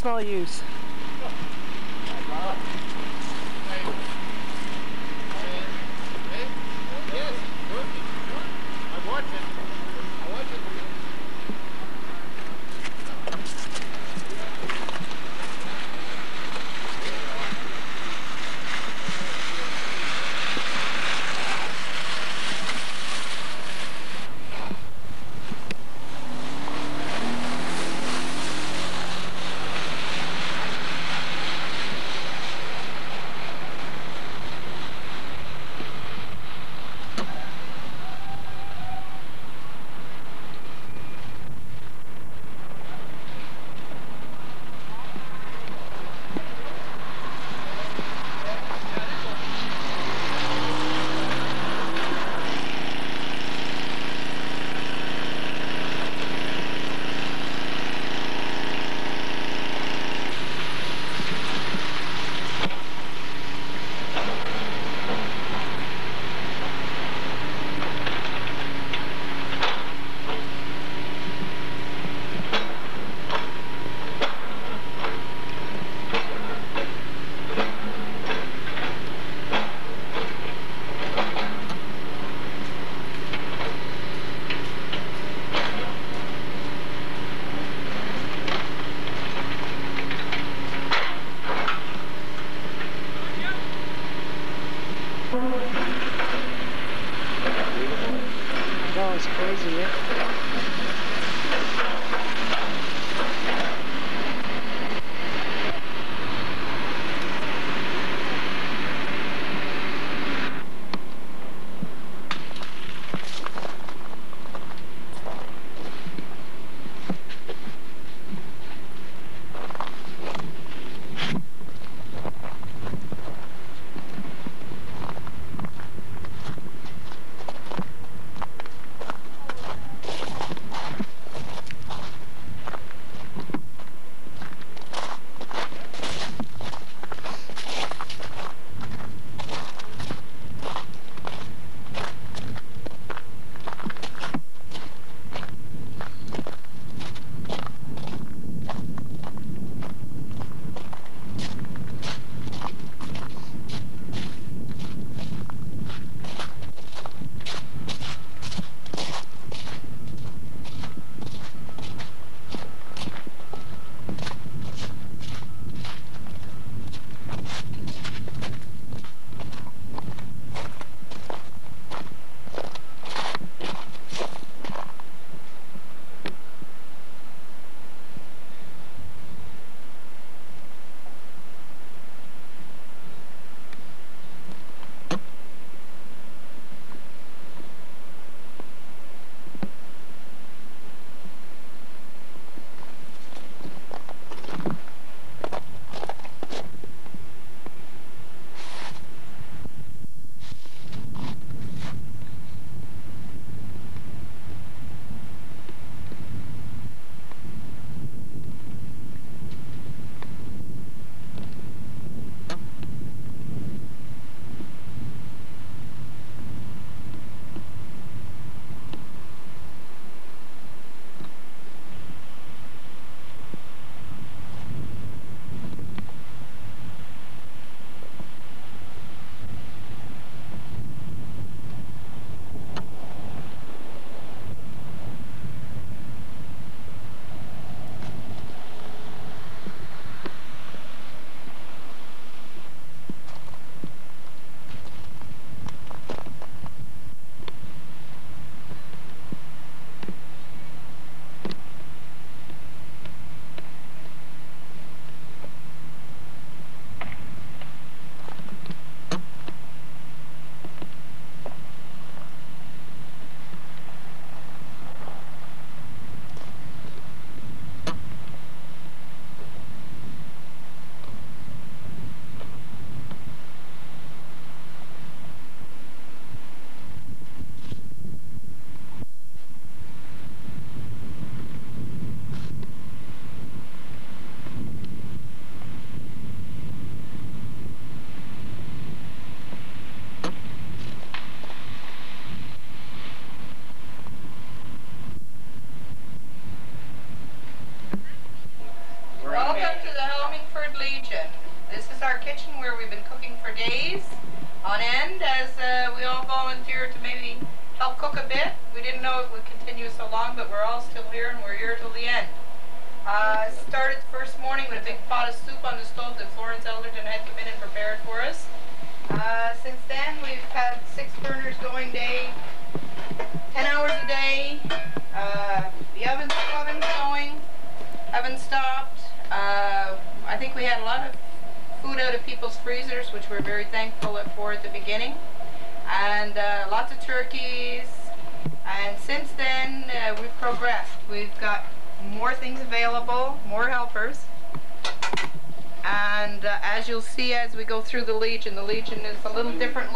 personal use.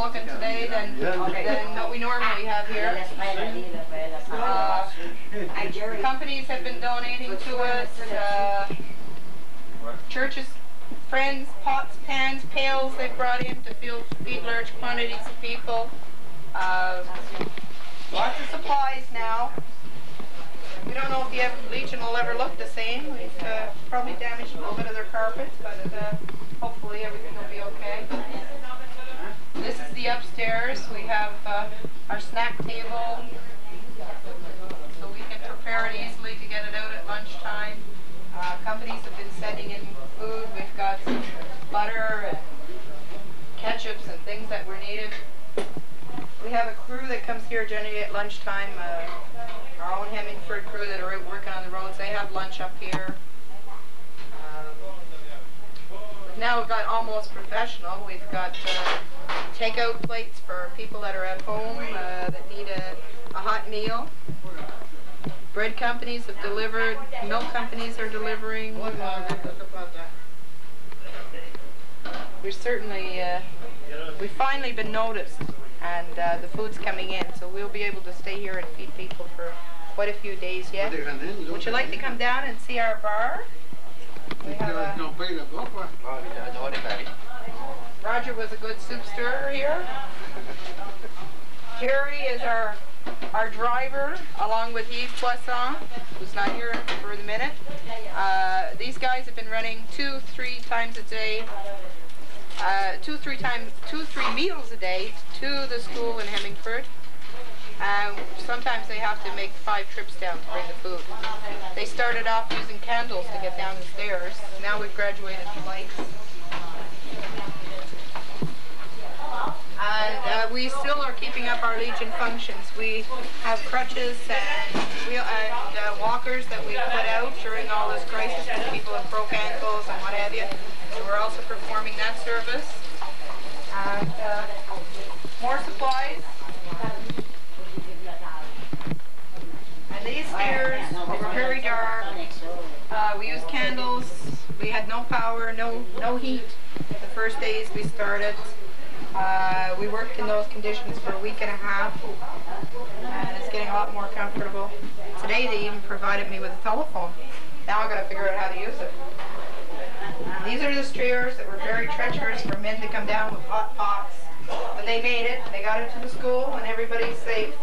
Looking today than, than what we normally have here. Uh, companies have been donating to us. Uh, churches, friends, pots, pans, pails they've brought in to feed, feed large quantities of people. Uh, lots of supplies now. We don't know if the Legion will ever look the same. We've uh, probably damaged a little bit of their carpet, but uh, hopefully everything will be okay. This is the upstairs. We have uh, our snack table, so we can prepare it easily to get it out at lunchtime. Uh, companies have been sending in food. We've got some butter and ketchups and things that were needed. We have a crew that comes here generally at lunchtime. Uh, our own Hemmingford crew that are out working on the roads, they have lunch up here. Um, now we've got almost professional. We've got uh, takeout plates for people that are at home uh, that need a, a hot meal. Bread companies have delivered. Milk companies are delivering. Uh, we're certainly, uh, we've finally been noticed and uh, the food's coming in, so we'll be able to stay here and feed people for quite a few days yet. Would you like to come down and see our bar? We have a, Roger was a good soup stirrer here. Jerry is our our driver, along with Yves Poisson, who's not here for the minute. Uh, these guys have been running two, three times a day, uh, two, three times, two, three meals a day to the school in Hemmingford. Uh, sometimes they have to make five trips down to bring the food. They started off using candles to get down the stairs. Now we've graduated to lights. And uh, we still are keeping up our Legion functions. We have crutches and, wheel and uh, walkers that we put out during all this crisis when people have broke ankles and what have you. So we're also performing that service. And uh, more supplies. And these stairs were very dark. Uh, we used candles. We had no power, no no heat the first days we started. Uh, we worked in those conditions for a week and a half, and it's getting a lot more comfortable. Today they even provided me with a telephone. Now I've got to figure out how to use it. These are the stairs that were very treacherous for men to come down with hot pots. But they made it. They got it to the school, and everybody's safe.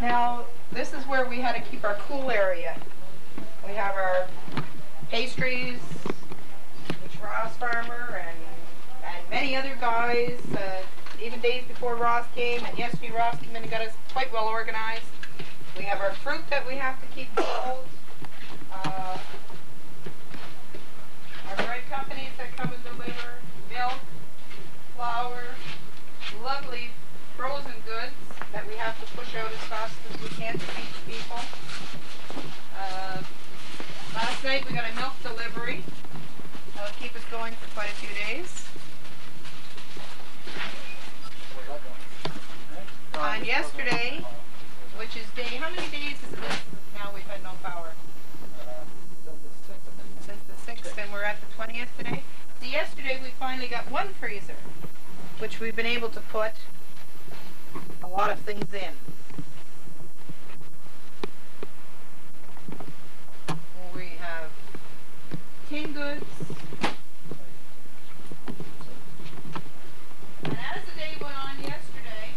Now, this is where we had to keep our cool area. We have our pastries, Ross Farmer and, and many other guys, uh, even days before Ross came, and yesterday Ross came in and got us quite well organized. We have our fruit that we have to keep cold. Uh, our bread companies that come and deliver milk, flour, lovely frozen goods that we have to push out as fast as we can to feed people. Uh, last night we got a milk delivery. That'll keep us going for quite a few days. And yesterday, which is day, how many days is this now we've had no power? Since the 6th, and we're at the 20th today. So yesterday we finally got one freezer, which we've been able to put a lot of things in. We have tin goods, And as the day went on yesterday,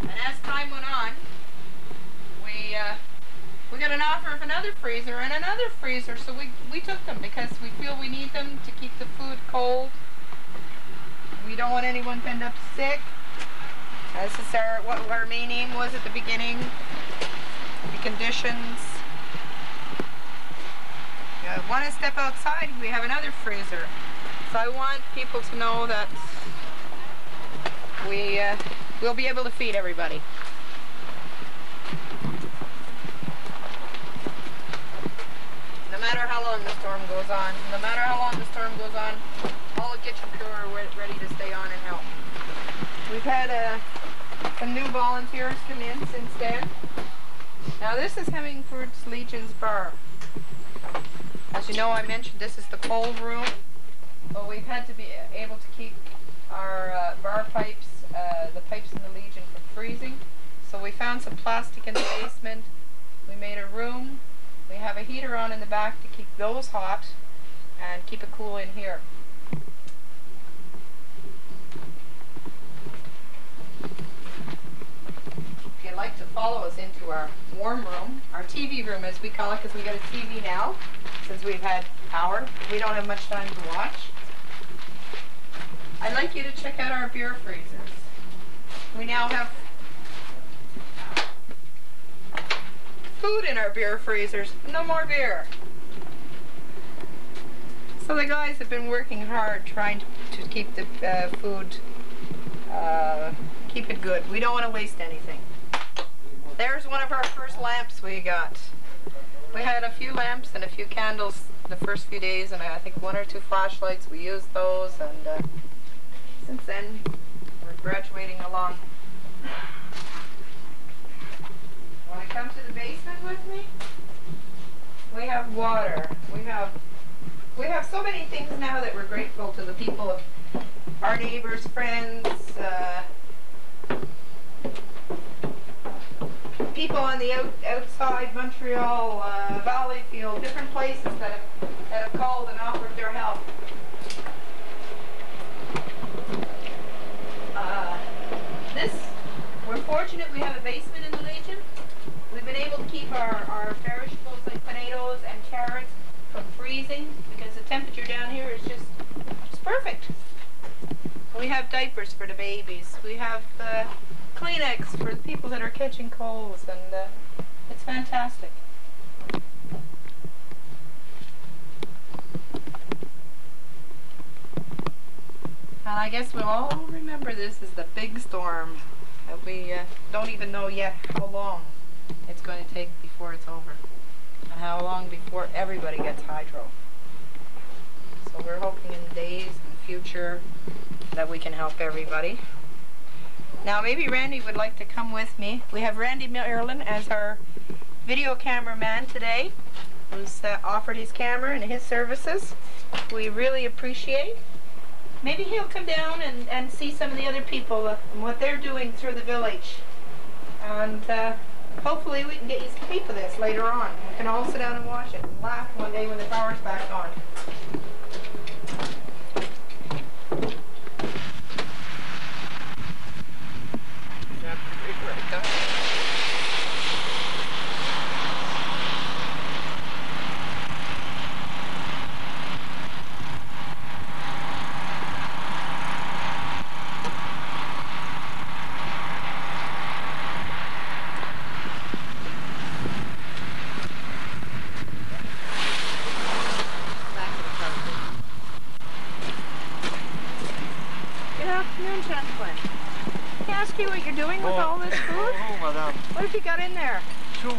and as time went on, we uh, we got enough offer of another freezer and another freezer, so we, we took them because we feel we need them to keep the food cold. We don't want anyone to end up sick. This is our, what our main aim was at the beginning. The conditions. You want to step outside, we have another freezer. So I want people to know that we uh, will be able to feed everybody. No matter how long the storm goes on, no matter how long the storm goes on, all the kitchen crew are ready to stay on and help. We've had uh, some new volunteers come in since then. Now this is Hemmingford's Legion's Bar. As you know, I mentioned this is the cold room, but we've had to be able to keep our uh, bar pipes, uh, the pipes in the Legion from freezing. So we found some plastic in the basement. We made a room. We have a heater on in the back to keep those hot and keep it cool in here. Like to follow us into our warm room, our TV room as we call it because we got a TV now since we've had power. We don't have much time to watch. I'd like you to check out our beer freezers. We now have food in our beer freezers. No more beer. So the guys have been working hard trying to, to keep the uh, food, uh, keep it good. We don't want to waste anything. There's one of our first lamps we got. We had a few lamps and a few candles the first few days, and I think one or two flashlights. We used those, and uh, since then, we're graduating along. Want to come to the basement with me? We have water. We have we have so many things now that we're grateful to the people of our neighbors, friends, uh, people on the out, outside Montreal, uh, Valleyfield, different places that have, that have called and offered their help. Uh, this, we're fortunate we have a basement in the Legion. We've been able to keep our, our perishables like potatoes and carrots from freezing because the temperature down here is just, just perfect. We have diapers for the babies. We have uh, Kleenex for the people that are catching colds, and uh, it's fantastic. And I guess we'll all remember this as the big storm that we uh, don't even know yet how long it's going to take before it's over and how long before everybody gets hydro. So we're hoping in days future that we can help everybody. Now maybe Randy would like to come with me. We have Randy Merlin as our video cameraman today, who's uh, offered his camera and his services. We really appreciate. Maybe he'll come down and, and see some of the other people uh, and what they're doing through the village. And uh, hopefully we can get you some tape of this later on. We can all sit down and watch it and laugh one day when the power's back on. Good afternoon, gentlemen. Can I ask you what you're doing with all this food? Oh, madam. What have you got in there? Soup.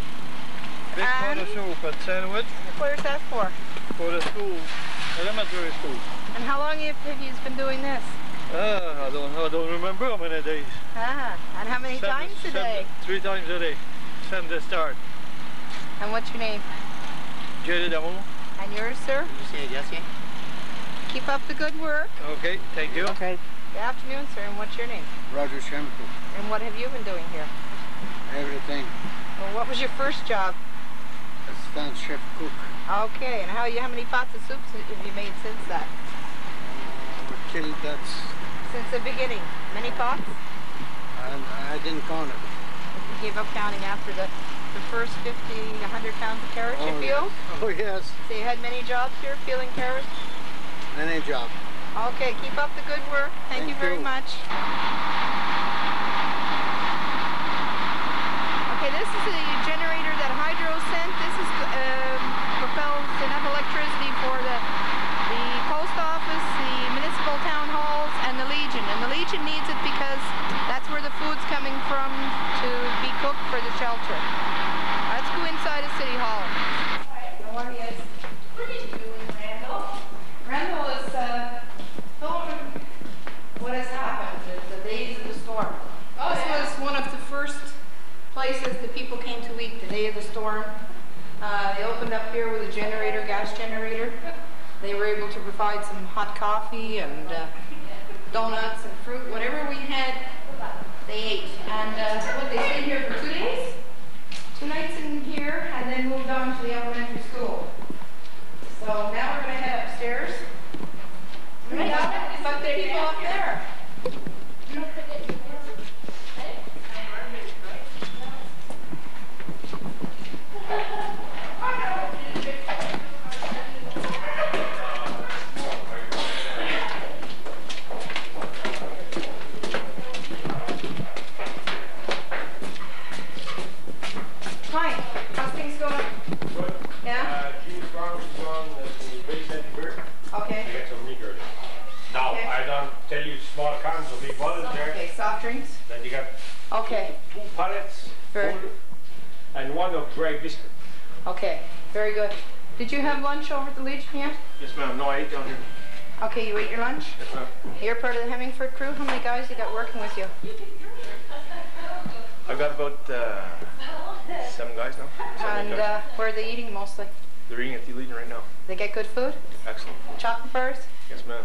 Big pot of soup at sandwich Where's that for? for the school, elementary school. And how long have have you been doing this? Ah, I don't, I don't remember how many days. Ah, and how many Seven- times a seven- day? Three times a day. Send the start. And what's your name? Jerry Demo. And yours, sir? You say Jesse? Keep up the good work. Okay, thank you. Okay. Good afternoon, sir. And what's your name? Roger Shemko. And what have you been doing here? Everything. Well, what was your first job? Assistant chef cook. Okay, and how you how many pots of soups have you made since that? Uh, killed that. Since the beginning? Many pots? And I didn't count it. You gave up counting after the the first 50, 100 pounds of carrots, you Oh, feel? Oh yes, So you had many jobs here peeling carrots? any job. Okay, keep up the good work. Thank, you very you. much. Okay, this is a generator that Hydro sent. This is um, propels enough electricity for the the post office, the municipal town halls, and the Legion. And the Legion needs it because that's where the food's coming from to be cooked for the shelter. Let's go inside of City Hall. What is doing, Randal? Randal is uh, filming what has happened, the, the days of the storm. this was one of the first places that people came to eat the day storm. Uh, they opened up here with a generator, gas generator. They were able to provide some hot coffee and uh, donuts and fruit, whatever we had, they ate. And uh, what they stayed here for two days, two nights in here, and then moved on to the elementary school. So now we're gonna head upstairs. Yeah, but the people up there. Hi, how's things going? Good. Yeah? Uh, Gene Strong is on the base end here. Okay. I got some meat Now, Okay. I don't tell you small cans of big bottles there. Okay, soft drinks? Then you got Okay, two pallets Very- full and one of dry biscuit. okay, very good. Did you have lunch over at the Legion yet? Yes, ma'am. No, I ate down here. Okay, you ate your lunch? Yes, ma'am. You're part of the Hemmingford crew? How many guys you got working with you? I've got about uh, seven guys now. Seven And guys. uh, where are they eating mostly? They're eating at the Legion right now. They get good food? Excellent. Chocolate bars? Yes, ma'am.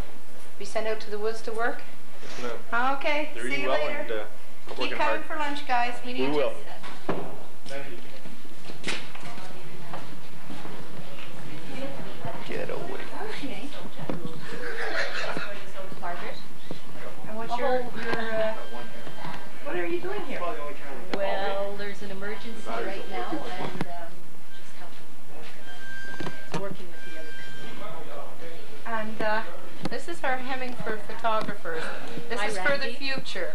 Be sent out to the woods to work? Yes, ma'am. Okay, They're see you well later. and uh, Keep coming hard. for lunch, guys. We We need you. will. Thank you. Get away. Okay. Margaret? And what's your, your, uh, what are you doing here? Well, there's an emergency right now and um, just helping organize, working with the other committee. And uh, this is our Hemmingford photographers. This Hi, is for the future.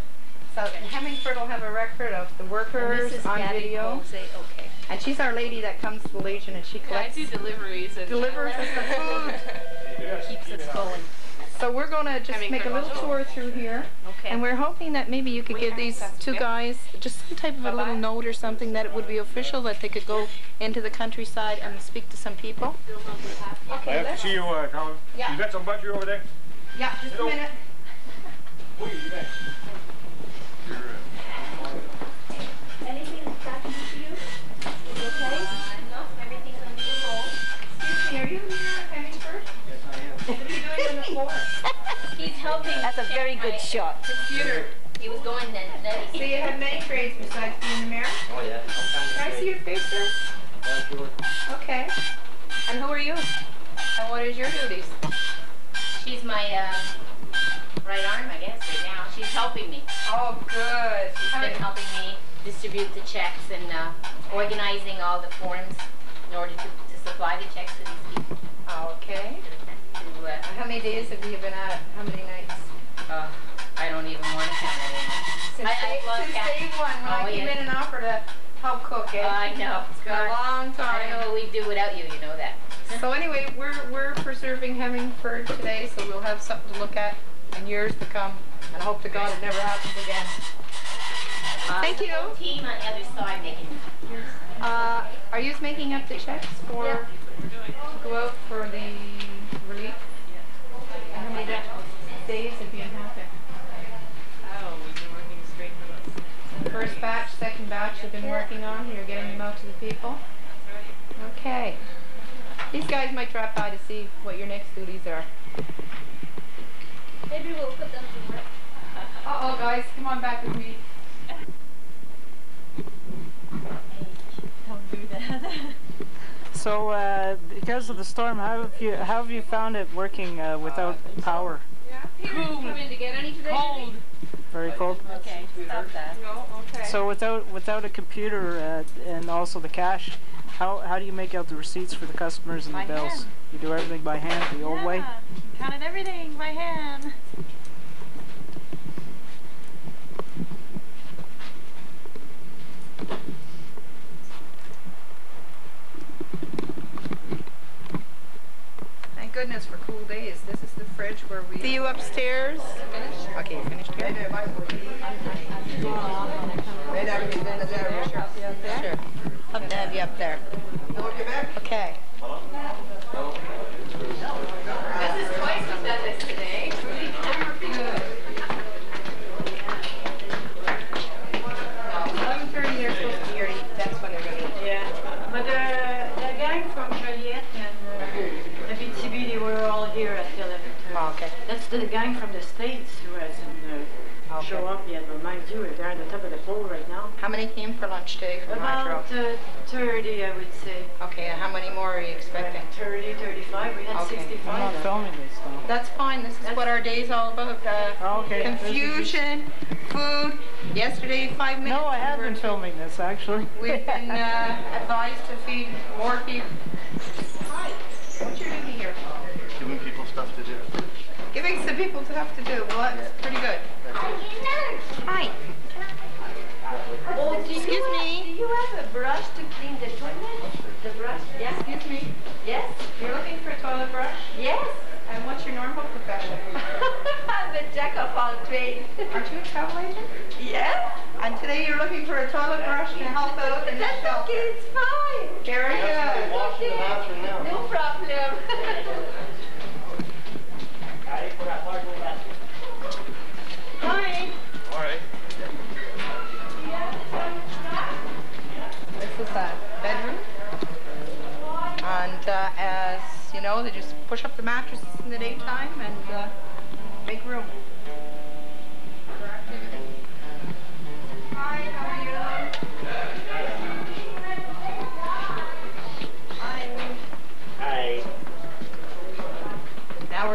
So Hemmingford will have a record of the workers on Gabby video. Okay. And she's our lady that comes to the Legion and she Yeah, I collects, do deliveries and delivers us the food. Keeps us going. So we're gonna just make a little tour through here. Okay. And we're hoping that maybe you could give these two guys just some type of a little note or something that it would be official, that they could go into the countryside and speak to some people. I have to see you, uh, Colin. Yeah. You got some butter over there? yeah, just a Hello. minute. Anything that's happened to you? Is it okay? No, everything's under control. Excuse me, are you He's helping. That's a very good shot. Computer. He was going then, then. So you have many trades besides being the mayor? Oh yeah. Can I see your face, sir? That's your Okay. And who are you? And what is your duties? She's my uh, right arm, I guess, right now. She's helping me. Oh, good. She's How been many- helping me distribute the checks and uh, organizing all the forms in order to, to supply the checks to these people. Okay. To, uh, How many days have you been at it? How many nights? uh, I don't even want to count anymore. Since I- I day, love since day one, when I Oh, came yeah. in and offered to help cook it. I know. It's been a God, long I know what we'd do without you, you know that. So anyway, we're, we're preserving Hemmingford today, so we'll have something to look at in years to come. And I hope to God it never happens again. Uh, Thank you. whole team on the other side making Uh, are you making up the checks for, to go out for the relief? And how many days have you been happy? Oh, we've been working straight from us. First batch, second batch you've been working on, you're getting them out to the people? Okay. These guys might drop by to see what your next duties are. Maybe we'll put them to work. Uh-oh, guys, come on back with me. Don't do that. So, uh, because of the storm, how have you how have you found it working uh, without power? Peter, you come in to get any today? Cold. Very cool. Okay, stop that. No, okay. So without without a computer uh, and also the cash, how how do you make out the receipts for the customers and By the bills? hand. You do everything by hand the old way. Yeah, Counted everything by hand. Thank goodness for cool days. This is the fridge where we. See you upstairs. Finished? Okay, you finished here? Sure. Love to have you up there. Okay. This is twice we've done this today. Here at eleven Oh, thirty. okay. That's the gang from the States who hasn't uh, Okay. show up yet, but mind you, they're on the top of the pole right now. How many came for lunch today from Hydro? About uh, thirty, I would say. Okay, and how many more are you expecting? 30, 35, we had Okay. I'm sixty-five. not filming this though. That's fine. This is what our day's all about. Uh, Oh, okay. Confusion, food. Yesterday, five minutes. No, I we have been filming this actually. We've been uh, advised to feed more people. Giving some people to do. Giving some people stuff to do. Well, that's pretty good. Hi. Oh, do Excuse you have, me. Do you have a brush to clean the toilet? The brush? Yeah. Excuse me. Yes. You're looking for a toilet brush? Yes. And what's your normal profession? I'm a jack of all trades. Aren't you a travel agent? yes. And today you're looking for a toilet brush to help out in the That's shelter. okay. It's fine. Very good. Washing the bathroom now. No problem. This is a bedroom. And uh, as you know, they just push up the mattresses in the daytime and uh, make room.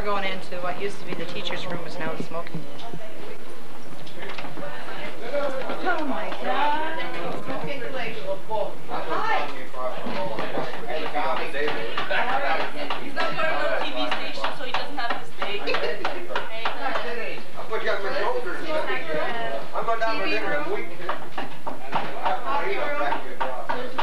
We're going into what used to be the teacher's room is now the smoking room. Oh my God. Smoking place. Hi. He's not going to the TV station, so he doesn't have to stay. I put you on my shoulders. I'm going down for dinner in a week. I eat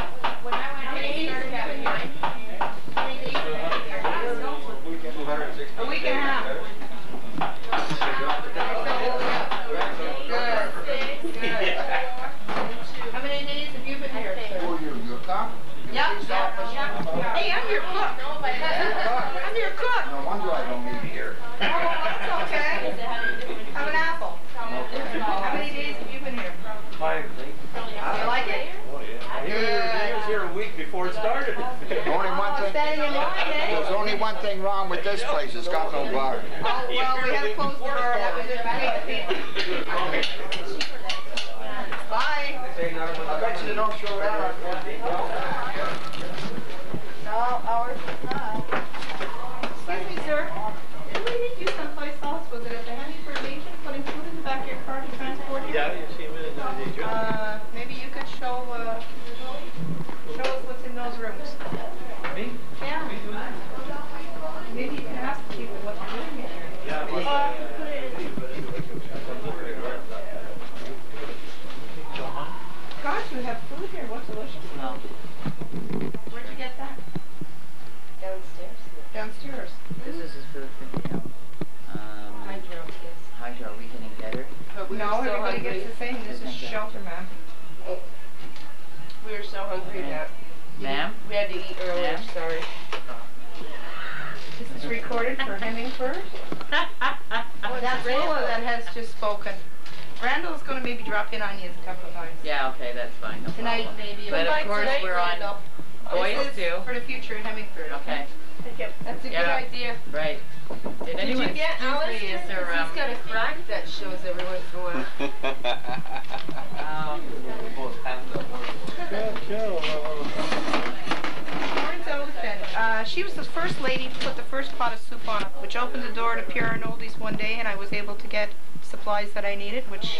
How many days have you been here, sir? Who are you, you a cop? Yep, yep, yep. Hey, I'm your cook. I'm your cook. No wonder I don't eat here. Oh, well, that's. Have an apple. How many days have you been here? You like it? He was, he was here a week before it started. Only one thing, standing in line, there's only one thing wrong with this place, it's got no bar. Oh, well, we had to close the bar. That was it. Bye. I bet you they don't show that No, ours is not. Excuse me, sir. Did we meet you someplace else? Was it at the Hemmingford Legion, putting food in the back of your car to transport you? Yeah, you see him in the day Uh, maybe you could show, uh, show us what's in those rooms. Me? Yeah. Maybe you can ask the people what they're doing here. Yeah, but, Gosh, you have food here. What delicious. No. Where'd you get that? Downstairs. Downstairs. This is his food from the, um, um, Hydro, yes. hydro, we getting better? But we No, everybody hungry. gets the same. This is Thank you. shelter, man. We were so hungry that Ma'am? we had to eat earlier. Ma'am? Sorry. This is recorded for Hemmingford. Oh, that's Randal that has just spoken. Randal's gonna maybe drop in on you a couple of times. Yeah, okay, that's fine, no Tonight, problem. maybe. But of course, tonight, we're on voice too. For the future in Hemmingford, okay? Okay, That's a good Yeah. idea. right. Did Did anyone you get excuse Alice? me, is there, um, He's got a crack that shows every once in a while. Chill, chill. Lauren's out then. Uh, she was the first lady to put the first pot of soup on which opened the door to Pierre and Oldies one day, and I was able to get supplies that I needed, which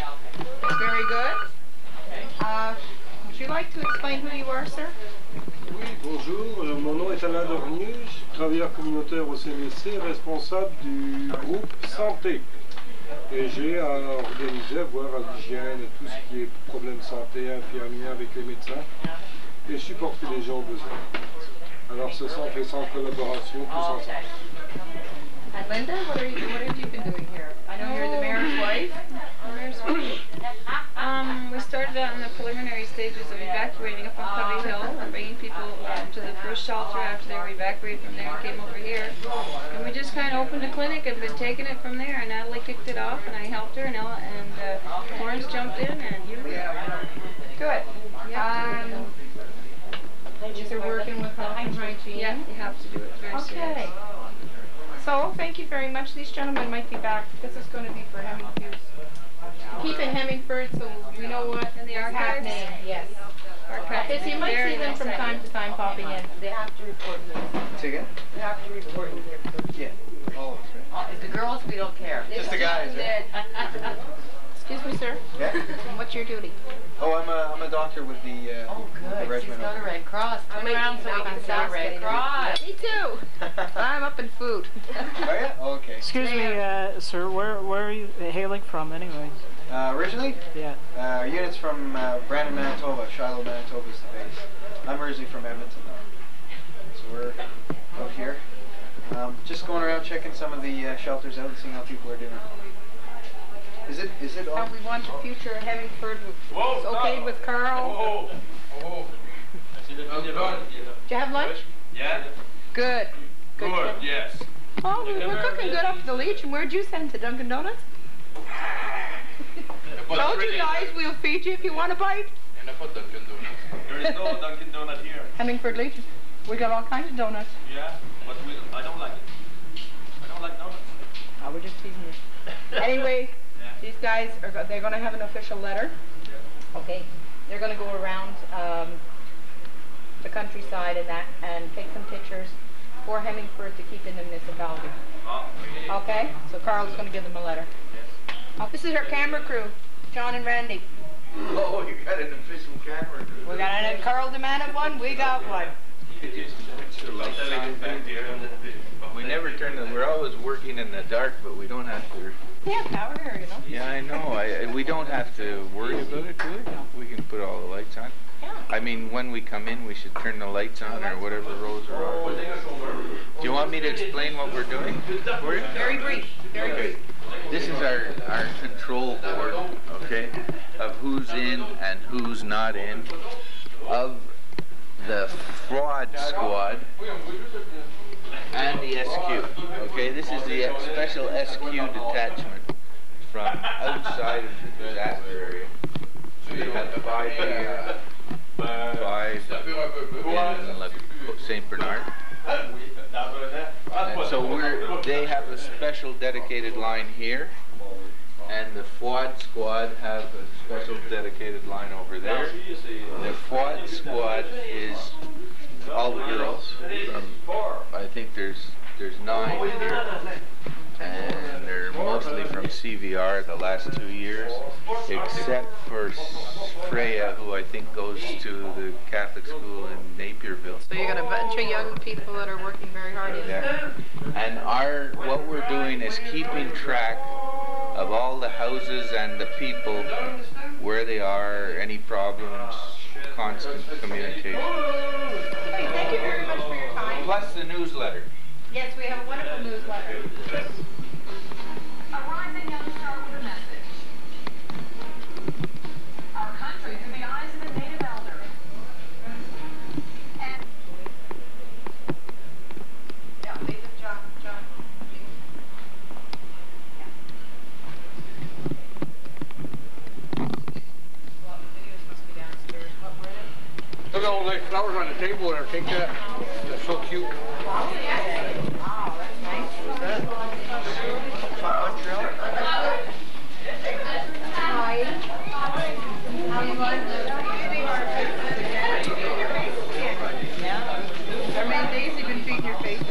was very good. Uh, would you like to explain who you are, sir? Oui, bonjour, euh, mon nom est Alain Dornier, travailleur communautaire au CNSC, responsable du groupe Santé. Et j'ai à organiser, voir à l'hygiène, tout ce qui est problème santé, infirmier avec les médecins, et supporter les gens au besoin. Alors ce sont fait ça en collaboration, tous ensemble. I know you're the mayor's wife. Mayor's wife. Um, we started out in the preliminary stages of evacuating up on Covey Hill and bringing people um, to the first shelter after they were evacuated from there and came over here. And we just kind of opened a clinic and been taking it from there. And Natalie kicked it off and I helped her and Ella and uh, Florence jumped in and here we are. Good. Yeah. Um, are working with health and hygiene. Yeah, you have to do it very Okay. serious. So, thank you very much. These gentlemen might be back. This is going to be for Hemmingford. Keep it Hemmingford so we know what And the is happening. Yes. Archives. Okay, so you might see them from time to time popping in. They have to report here. Say again? They have to report here. Yeah. Oh, Oh, it's the girls, we don't care. Just the guys, right? Excuse me, sir. Yeah. What's your duty? Oh, I'm a, I'm a doctor with the, uh, Oh, the good. She's regiment. got a Red Cross. Turn might around be so we back can in see a Red Cross. Me too. I'm up in food. Oh, yeah? Oh, okay. Excuse me, uh, sir, where, where are you hailing from anyway? Uh, originally, Yeah. uh, our unit's from uh, Brandon, Manitoba. Shilo, Manitoba is the base. I'm originally from Edmonton, though. So we're out here. Um, just going around checking some of the uh, shelters out and seeing how people are doing. Is it, is it all? How we want the future of Hemmingford. It's okay with Carl. Did you have lunch? Yeah, Good. Good. good, yes. Oh, we- we're cooking good up at the and Where'd you send to Dunkin' Donuts? Told you guys, we'll feed you if you want a bite. And I put Dunkin' Donuts. There is no Dunkin' Donut here. Hemmingford Legion. We got all kinds of donuts. Yeah, but we, I don't like it. I don't like donuts. Ah, I was just teasing you. Anyway, these guys are, go- they're gonna have an official letter. Okay, they're gonna go around, um, the countryside and that, and take some pictures for Hemmingford to keep in the municipality. Oh, Okay, so Carl's gonna give them a letter. Uh, This is our camera crew, John and Randy. Oh, you got an official camera. Crew. We got an, Carl demanded one, we got one. We never turn the, we're always working in the dark, but we don't have to, Yeah, power here, you know. yeah, I know, I, we don't have to worry about it, do we? We can put all the lights on. Yeah. I mean, when we come in, we should turn the lights on or whatever roads are on. Do you want me to explain what we're doing for you? Very brief, very Okay. brief. This is our, our control board, okay, of who's in and who's not in, of the fraud squad and the SQ. Okay, this is the special SQ detachment from outside of the disaster area. So you have five here, five in Saint Bernard. And so we're, they have a special dedicated line here, and the FWAD squad have a special dedicated line over there. The FWAD squad is all the girls from, I think there's, there's nine here. And they're mostly from CVR the last two years, except for Freya, who I think goes to the Catholic school in Napierville. So you got a bunch of young people that are working very hard in there. Yeah. And our, what we're doing is keeping track of all the houses and the people, where they are, any problems, constant communication. Okay, thank you very much for your time. Plus the newsletter. Yes, we have a wonderful newsletter. Arriving young star with a message. Our country through the eyes of a native elder. And Yeah, native John, John. Well, the videos must be downstairs. What were they? Look at all those flowers on the table there, take that. So cute. You like? Yeah. Our man Daisy been feeding your face.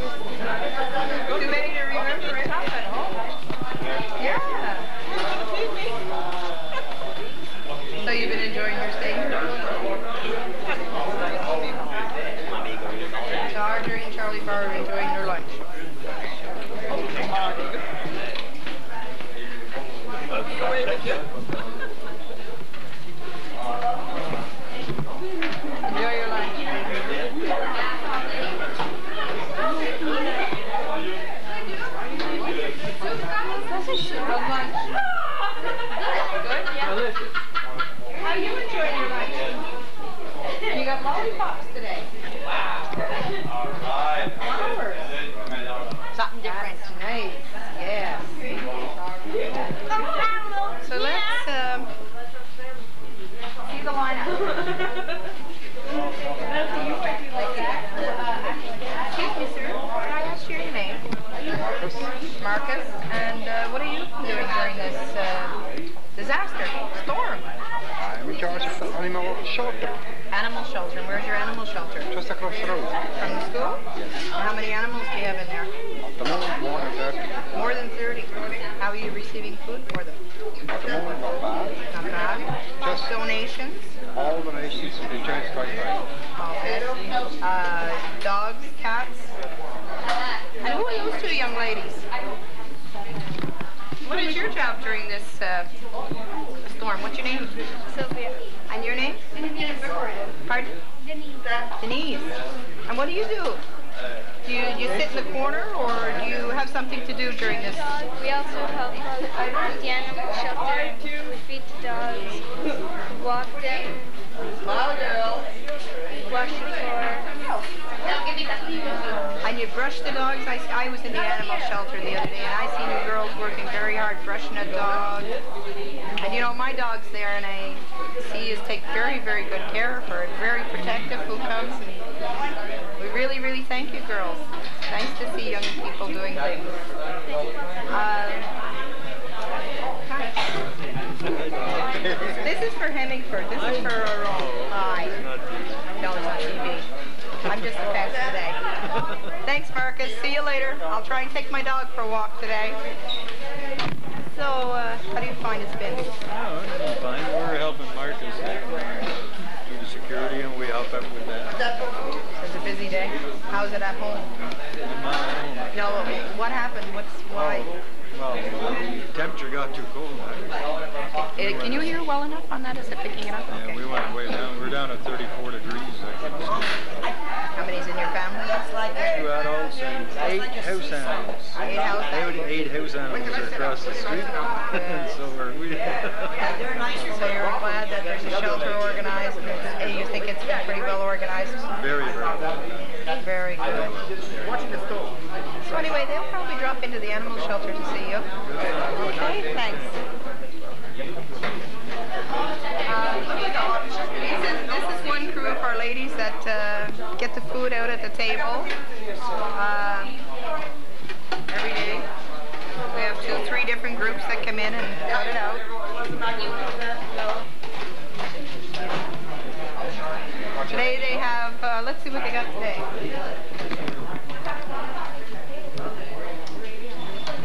Marjorie and Charlie Farr are enjoying their lunch. Enjoy your lunch. How's How you enjoying your lunch? You got lollipops today. Something different. Nice. Yes. So let's um, see the lineup. Excuse me, sir. Can I ask your name? Marcus. And uh, what are you doing during this uh, disaster, storm? I'm in charge of the animal shelter. Animal shelter. And where's your animal shelter? Just across the road. From the school? And how many animals do you have in there? At the moment, more than 30. More than 30. How are you receiving food for them? At the moment, not bad. Not bad. Just Donations? all donations, the insurance quite right. Okay. Uh, dogs, cats? And who are those two young ladies? What is your job during this uh, storm? What's your name? Sylvia. And your name? Denise. Pardon? Denise. And what do you do? Do you, you sit in the corner or do you have something to do during this? We also help at the animal shelter. We feed the dogs, We walk them, wash the floor. And you brush the dogs? I, I was in the animal shelter the other day and I seen you girls working very hard brushing a dog. And you know, my dog's there and I see you take very, very good care of her and very protective who comes. And we really, really thank you girls. Nice to see young people doing things. Uh, this is for Hemmingford. This is for Aurora. Hi. No, it's on TV. I'm just a pest today. Thanks, Marcus. See you later. I'll try and take my dog for a walk today. So, uh, how do you find it's been? Oh, it's fine. We're helping Marcus do the security and we help out with that. It's a busy day. How's it at home? No, what happened? What's why? Well, the temperature got too cold. Uh, can you hear well enough on that? Is it picking it up? Yeah, we went way down. We're down at 34 degrees. How many's in your? Two adults and eight house animals. Eight house animals. Eight house animals are across the street. so we're, we... So you're glad that there's a shelter organized and you think it's been pretty well organized? Very, very well. Very good. So anyway, they'll probably drop into the animal shelter to see you. Okay, thanks. Uh, this, is, this is one crew of our ladies that uh, get the food out at the table uh, every day. We have two, three different groups that come in and cut it out. Today they have, uh, let's see what they got today.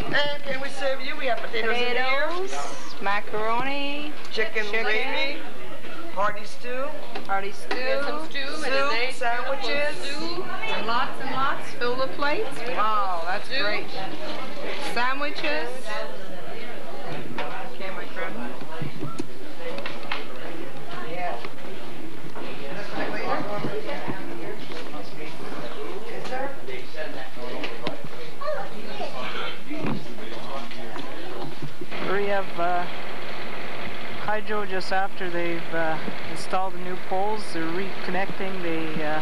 And can we serve you? We have potatoes, Potatoes, macaroni, chicken, chicken, gravy, hearty stew, Party stew, some stew, soup, sandwiches, and lots and lots. Fill the plates. Wow, that's great. Sandwiches. Okay, my friend. Yeah. We have uh, hydro just after they've uh, installed the new poles. They're reconnecting the uh,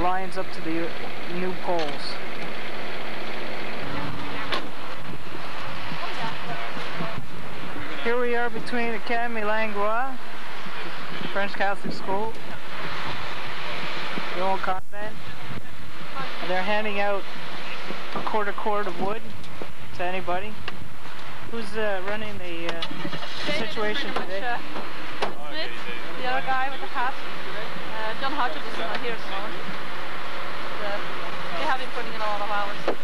lines up to the new poles. Here we are between Academy Langlois, French Catholic School, the old convent, they're handing out a quarter cord of wood to anybody. Who's uh, running the uh, situation today? Smith, the other guy with the hat. Uh, John Hodges is not here at the moment. Uh, they have been putting in a lot of hours.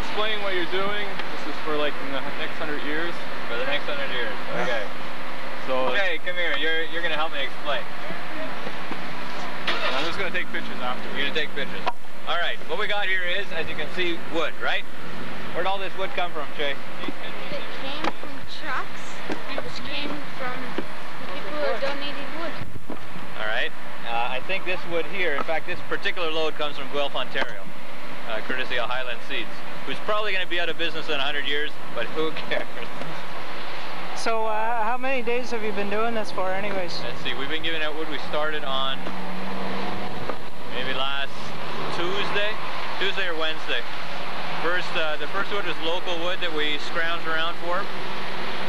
Explain what you're doing. This is for like in the next hundred years. For the next hundred years. Okay. So Okay, come here. You're you're gonna help me explain. I'm just gonna take pictures after. You're gonna take pictures. All right. What we got here is, as you can see, wood. Right? Where'd all this wood come from, Jay? It came from trucks, which came from the people who donated wood. All right. Uh, I think this wood here, in fact, this particular load comes from Guelph, Ontario, uh, courtesy of Highland Seeds, who's probably going to be out of business in 100 years, but who cares? So, uh, how many days have you been doing this for, anyways? Let's see. We've been giving out wood. We started on maybe last Tuesday, Tuesday or Wednesday. First, uh, the first wood was local wood that we scrounged around for.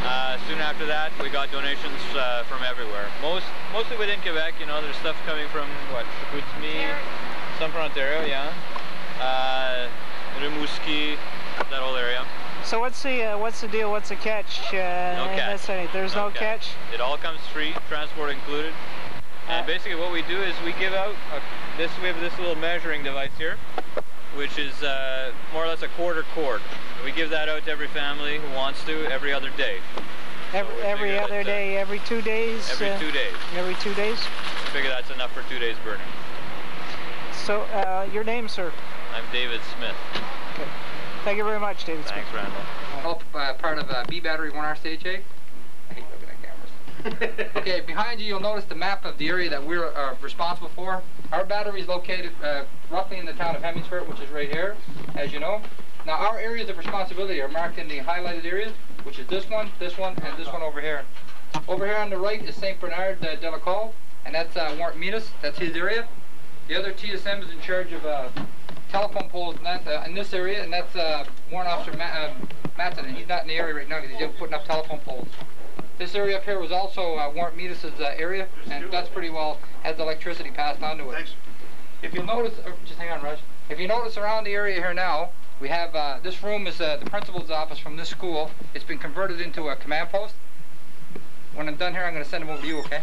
Uh, soon after that, we got donations uh, from everywhere. Most, mostly within Quebec. You know, there's stuff coming from what Chicoutimi, some from Ontario, yeah. Uh, Rimouski, that whole area. So what's the uh, what's the deal? What's the catch? Uh, No catch. There's no, catch. It all comes free, transport included. And basically what we do is we give out a, this. We have this little measuring device here, which is uh, more or less a quarter cord. We give that out to every family who wants to every other day. Every, every other that, uh, day, every two days. Every uh, two days. Every two days. We figure that's enough for two days burning. So uh, your name, sir? I'm David Smith. Okay. Thank you very much, David. Thanks, Randal. Help uh, part of uh, B Battery 1RCHA. I hate looking at cameras. okay, behind you you'll notice the map of the area that we're uh, responsible for. Our battery is located uh, roughly in the town of Hemmingford, which is right here, as you know. Now our areas of responsibility are marked in the highlighted areas, which is this one, this one, and this one over here. Over here on the right is St. Bernard uh, de la Colle, and that's uh, Warren Minas, that's his area. The other TSM is in charge of uh, telephone poles and that, uh, in this area, and that's uh, Warrant Officer Ma uh, Matson, and he's not in the area right now because he's putting up telephone poles. This area up here was also uh, Warrant Midas' uh, area, and that's pretty well has electricity passed on to it. If you'll notice, oh, just hang on, Raj. If you notice around the area here now, we have uh, this room is uh, the principal's office from this school. It's been converted into a command post. When I'm done here, I'm going to send them over to you, okay?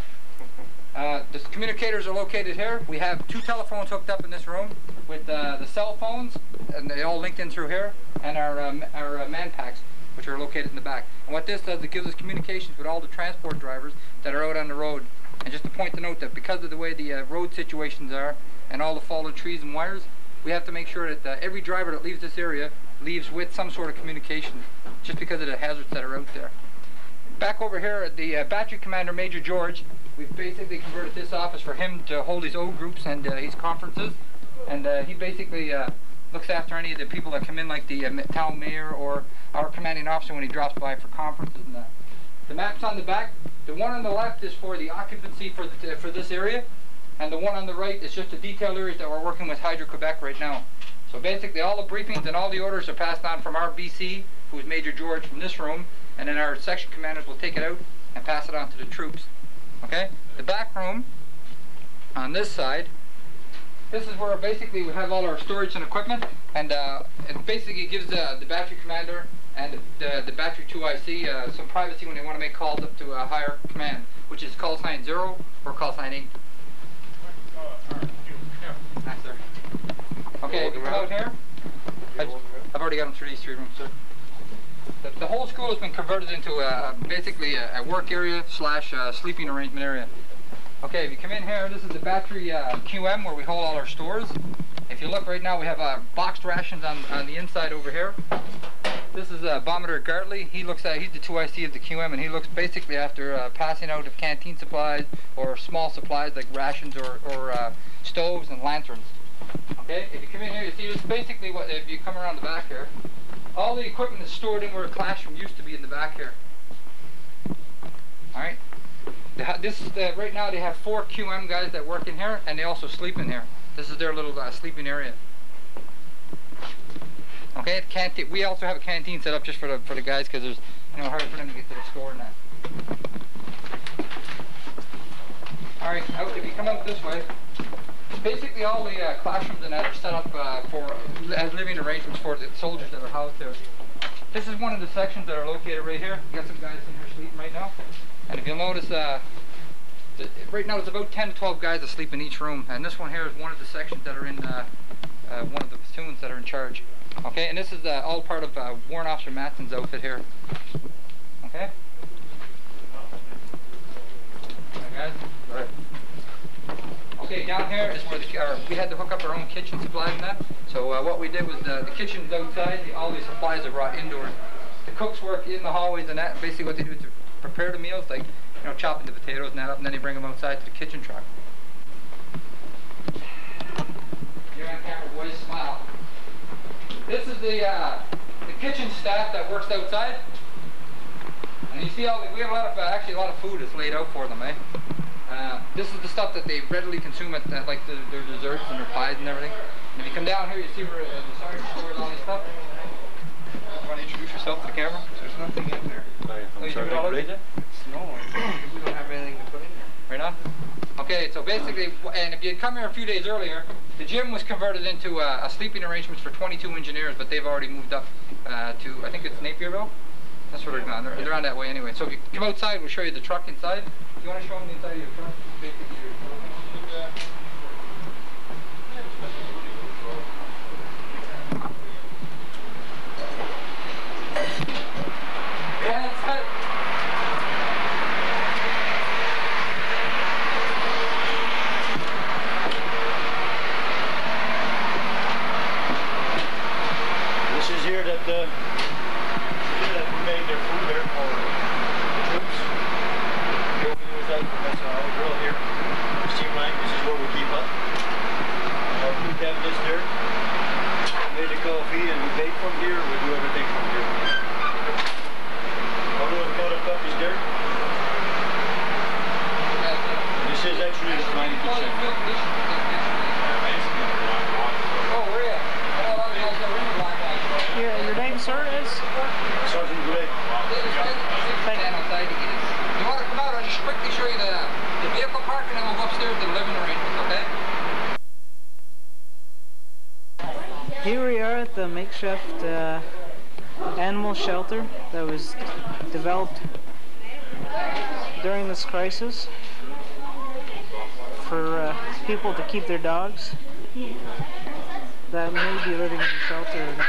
Uh, the communicators are located here. We have two telephones hooked up in this room with uh, the cell phones, and they all linked in through here, and our, um, our uh, man packs, which are located in the back. And what this does, it gives us communications with all the transport drivers that are out on the road. And just a point to note that because of the way the uh, road situations are, and all the fallen trees and wires, we have to make sure that uh, every driver that leaves this area leaves with some sort of communication, just because of the hazards that are out there. Back over here, at the uh, battery commander, Major George, we've basically converted this office for him to hold his O groups and uh, his conferences. And uh, he basically uh, looks after any of the people that come in, like the uh, town mayor or our commanding officer when he drops by for conferences and that. The map's on the back. The one on the left is for the occupancy for, the, for this area. And the one on the right is just the detailed areas that we're working with Hydro-Quebec right now. So basically all the briefings and all the orders are passed on from our BC, who is Major George from this room, and then our section commanders will take it out and pass it on to the troops. Okay? The back room on this side, this is where basically we have all our storage and equipment, and uh, it basically gives uh, the battery commander and the, the battery 2IC uh, some privacy when they want to make calls up to a higher command, which is call sign 0 or call sign 8. Nice, sir. Okay, come out here, I, I've already got them through these three rooms, sir. The, the whole school has been converted into a, basically a, a work area slash uh, sleeping arrangement area. Okay, if you come in here, this is the battery uh, QM where we hold all our stores. If you look right now, we have uh, boxed rations on, on the inside over here. This is uh, Bombardier Gartley. He looks at, he's the 2IC of the QM, and he looks basically after uh, passing out of canteen supplies or small supplies like rations or, or uh, stoves and lanterns. Okay, if you come in here, you see this basically what, if you come around the back here, all the equipment is stored in where a classroom used to be in the back here. Alright? This is the, right now they have four QM guys that work in here and they also sleep in here. This is their little uh, sleeping area. Okay, canteen, we also have a canteen set up just for the for the guys because there's you know hard for them to get to the store and that. All right, if you come out this way, basically all the uh, classrooms and that are set up uh, for as living arrangements for the soldiers that are housed there. This is one of the sections that are located right here. You got some guys in here sleeping right now, and if you'll notice, uh, th- right now there's about 10 to 12 guys asleep in each room, and this one here is one of the sections that are in uh, uh, one of the platoons that are in charge. Okay, and this is uh, all part of uh, Warrant Officer Matson's outfit here. Okay? Guys? Okay, down here is where the, uh, we had to hook up our own kitchen supplies and that. So uh, what we did was uh, the kitchen's outside, the, all these supplies are brought indoors. The cooks work in the hallways and that. Basically what they do is prepare the meals, like, you know, chopping the potatoes and that up, and then you bring them outside to the kitchen truck. You're on camera, boys, smile. This is the, uh, the kitchen staff that works outside. And you see all, we have a lot of, uh, actually a lot of food that's laid out for them, eh? Uh, this is the stuff that they readily consume at, like the, their desserts and their pies and everything. And if you come down here, you see where uh, the sergeant stores all this stuff. You want to introduce yourself to the camera? There's nothing in there. You do it all Gray. out, is? No, we don't have anything to put in there. Right on? Okay, so basically, and if you had come here a few days earlier, the gym was converted into uh, a sleeping arrangements for 22 engineers, but they've already moved up uh, to, I think it's Napierville? That's where they're going. They're, they're on that way anyway. So if you come outside, we'll show you the truck inside. Do you want to show them the inside of your truck? Basically, your- Yeah, that's it. This is here that, uh, here that we made their food there for the troops. Here we use that, that's our grill here. Steam line, this is where we keep up. Our food cabinets there. Made the coffee and we bake from here, we do everything from here. All those photo copies there. This is actually ninety percent. Oh, where you? Oh, I was gonna ring the black light. Your, your name, sir, is? Sergeant Gray. Stand outside to get it. You want to come out? I'll just quickly show you the, the vehicle park and then we'll go upstairs to the living arrangements, okay? Here we are at the makeshift uh, animal shelter that was developed during this crisis for uh, people to keep their dogs that may be living in the shelter. or not.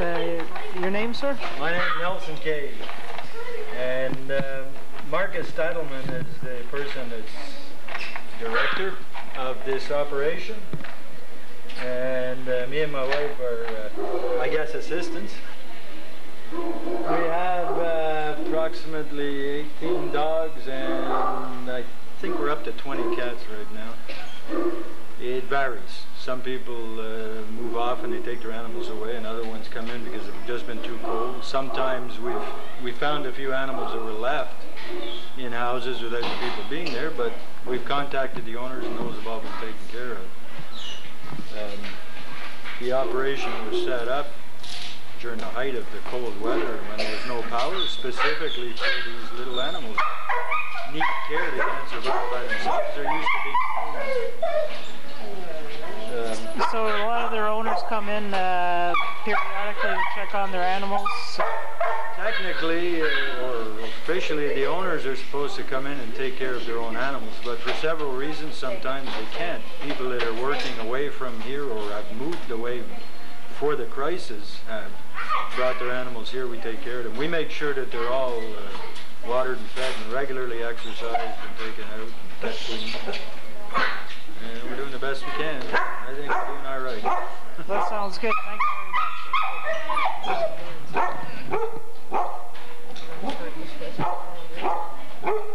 Uh, your name, sir? My name is Nelson Kay, and um, Marcus Stadelman is the person that's director of this operation, and are, uh, I guess, assistants. We have uh, approximately 18 dogs, and I think we're up to 20 cats right now. It varies. Some people uh, move off and they take their animals away, and other ones come in because it's just been too cold. Sometimes we've we found a few animals that were left in houses without the people being there, but we've contacted the owners and those have all been taken care of. Um, the operation was set up during the height of the cold weather when there was no power, specifically for these little animals. Need care they can't survive by themselves. They're used to being homeless. Um, So a lot of their owners come in uh, periodically to check on their animals. Technically, uh, or officially, the owners are supposed to come in and take care of their own animals, but for several reasons, sometimes they can't. People that are working away from here or have moved away before the crisis have brought their animals here. We take care of them. We make sure that they're all uh, watered and fed and regularly exercised and taken out and kept clean. And we're doing the best we can. I think we're doing all right. That sounds good. Thank you very much.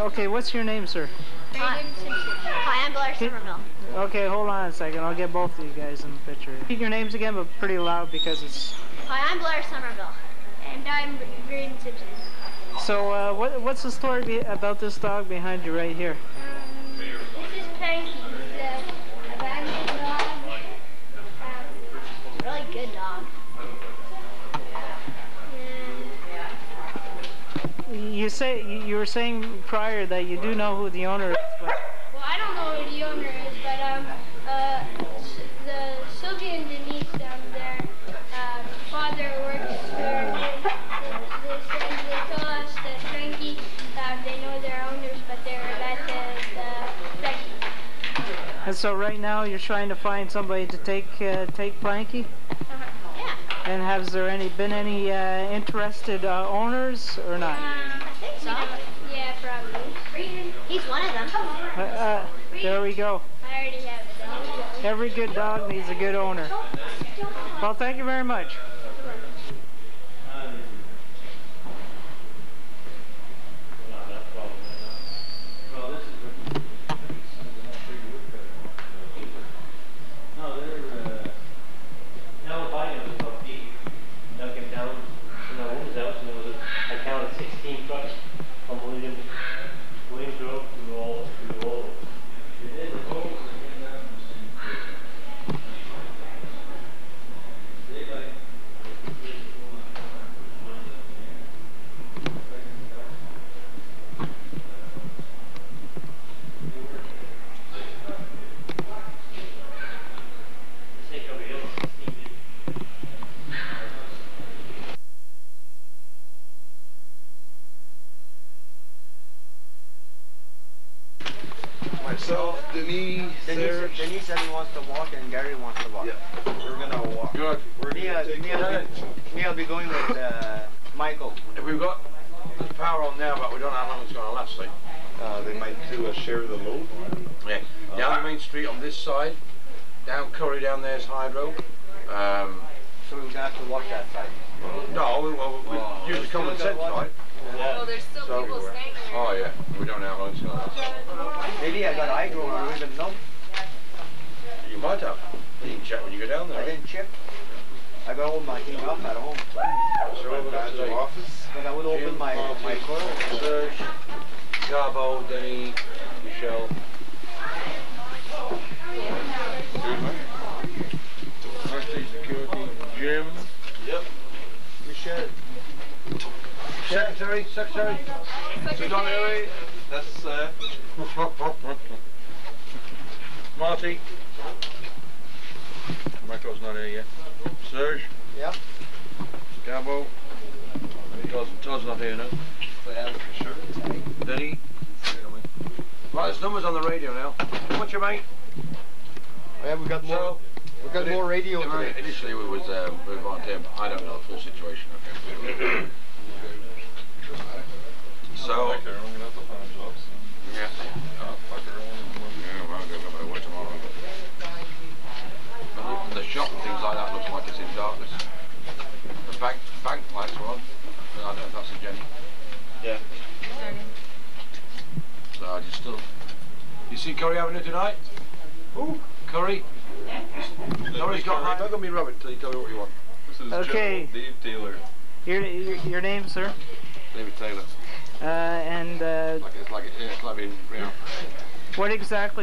Okay, what's your name, sir? Simpson. Hi, I'm Blair Somerville. Okay, hold on a second. I'll get both of you guys in the picture. Repeat your names again, but pretty loud because it's. Hi, I'm Blair Somerville. And I'm Reagan Simpson. So, uh, what, what's the story be about this dog behind you right here? Um, this is Panky. You say you you were saying prior that you do know who the owner is, but Well, I don't know who the owner is, but um, uh, the Sylvia and Denise down there, uh, father works for and they told us that Frankie, uh, they know their owners, but they're at the, the Frankie. and so right now you're trying to find somebody to take uh, take Planky. Uh-huh. Yeah. And has there any been any uh, interested uh, owners or not? I think so. Yeah, probably. He's one of them. Uh, uh, there we go. I already have it. Every good dog needs a good owner. Well, thank you very much.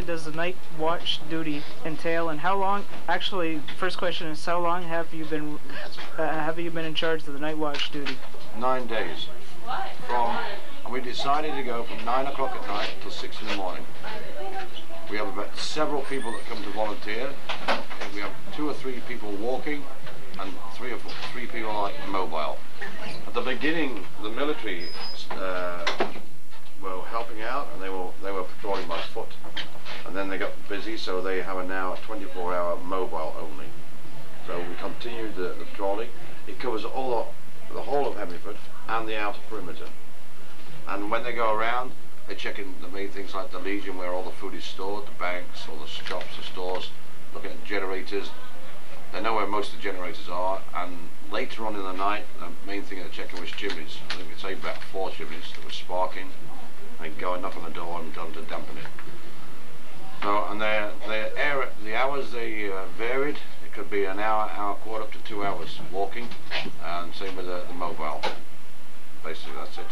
Does the night watch duty entail, and how long? Actually, first question is how long have you been uh, have you been in charge of the night watch duty? nine days. From and we decided to go from nine o'clock at night till six in the morning. We have about several people that come to volunteer. We have two or three people walking, and three or four, three people like mobile. At the beginning, the military uh, were helping out, and they were they were patrolling by foot. And then they got busy, so they have a now a 24-hour mobile only. So we continued the, the. It covers all the, the whole of Hemmingford and the outer perimeter. And when they go around, they check in the main things like the Legion, where all the food is stored, the banks, all the shops, the stores, looking at generators. They know where most of the generators are, and later on in the night, the main thing they're checking was chimneys. I think it's about four chimneys that were sparking. They and knock on the door and them to dampen it. So, and their, their air, the hours they uh, varied. It could be an hour, hour, quarter up to two hours walking, and same with the, the mobile. Basically, that's it.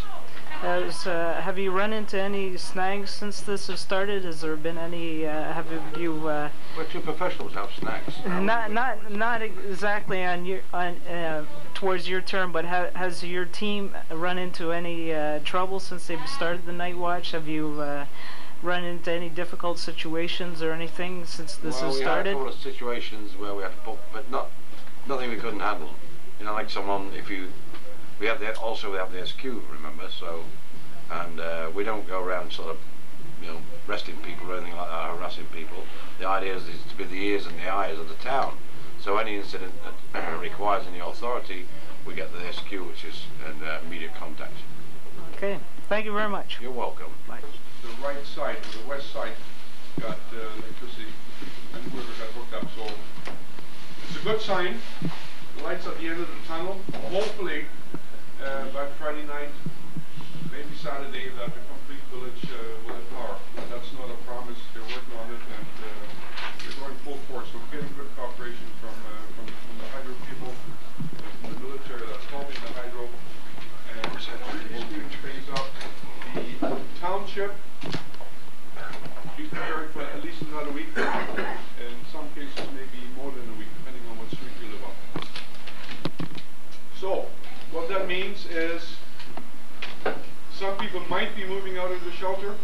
Has, uh, have you run into any snags since this has started? Has there been any? Uh, have you? Uh, We're two professionals. Have snacks. not not not exactly on your on uh, towards your term, but ha has your team run into any uh, trouble since they've started the night watch? Have you? Run into any difficult situations or anything since this well, has we started? had a couple of situations where we had to put, but not nothing we couldn't handle. You know, like someone if you we have the also we have the SQ, remember? So, and uh, we don't go around sort of you know arresting people or anything like that, harassing people. The idea is, is to be the ears and the eyes of the town. So any incident that requires any authority, we get the SQ, which is an uh, immediate contact. Okay, thank you very much. You're welcome. Bye. The right side, or the west side, got uh, electricity, and whoever got hooked up. So it's a good sign. The lights at the end of the tunnel. Hopefully, uh, by Friday night, maybe Saturday, that the complete village uh, will have power. That's not a promise. They're working on it, and uh, they're going full force. So we're getting good cooperation from uh, from, from the hydro people, from the military that's helping the hydro, and it's speeding things up. The township least another week, in some cases maybe more than a week, depending on what street you live on. So, what that means is, some people might be moving out of the shelter,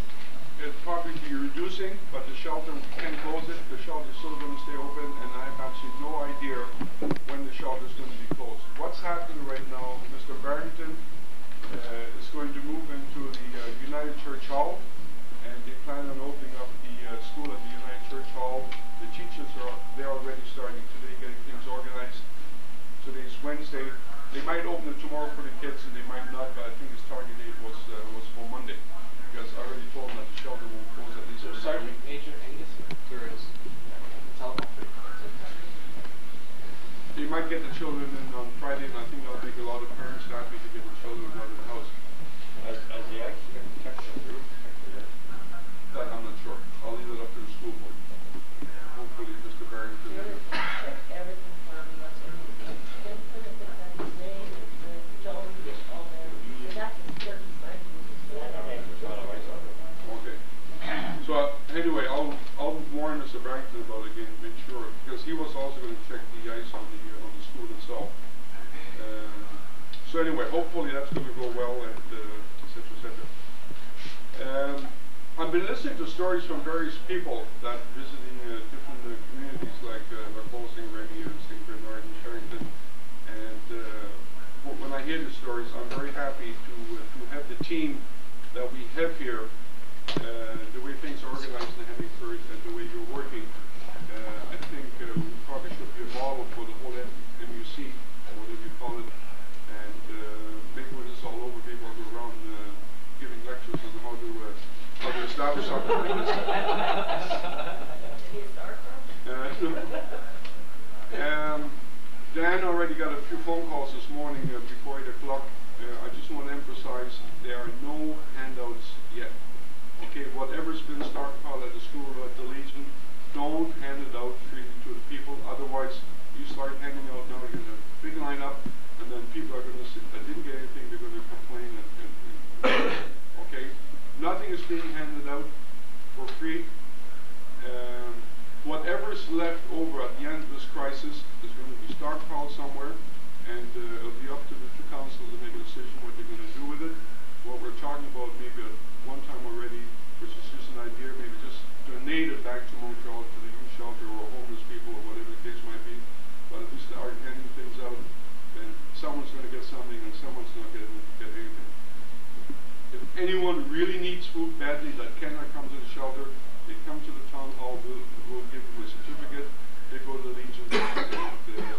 it'll probably be reducing, but the shelter can close it, the shelter's still gonna stay open, and I have absolutely no idea when the shelter's gonna be closed. What's happening right now, Mr. Barrington, uh, is going to move into the uh, United Church Hall, and they plan on opening up the uh, school at the Church Hall. The teachers are they're already starting today, getting things organized. Today's Wednesday. They might open it tomorrow for the kids, and they might not. But I think his target date was uh, was for Monday, because I already told him that the shelter will close at least. for Sorry, Major Angus. There is. They might get the children in on Friday, and I think that'll make a lot of parents happy to get the children out of the house. As, as the actually get protection, the roof protector, That I'm not sure. I'll leave it up to the school board. Hopefully, Mr. Barrington. Okay. So uh, anyway, I'll I'll warn Mr. Barrington about it again, make sure, because he was also going to check the ice on the uh, on the school itself. Um, anyway, hopefully that's going to go well, and uh, et cetera, et cetera. Um, I've been listening to stories from various people that visiting uh, different uh, communities like uh, Remy, and St. Bernard and Sherrington. And uh, when I hear the stories, I'm very happy to uh, to have the team that we have here, uh, the way things are organized um, Dan already got a few phone calls this morning uh, before 8 o'clock. Uh, I just want to emphasize there are no handouts yet. Okay, whatever's been stockpiled at the school or at the Legion, don't hand it out freely to the people. Otherwise, you start handing out now, you're going to big line up, and then people are going to say, I didn't get anything, they're going to complain. And, and, and, okay, nothing is being handed out for free. Um, whatever is left over at the end of this crisis is going to be stockpiled somewhere, and uh, it'll be up to the two councils to make a decision what they're going to do with it. What we're talking about maybe at one time already, which is just an idea, maybe just donate it back to Montreal to the youth shelter or homeless people or whatever the case might be. But at least they are handing things out, then someone's going to get something and someone's not going to get anything. If anyone really needs food badly that cannot come to the shelter, they come to the town hall, we'll, we'll give them a certificate, they go to the Legion, and uh,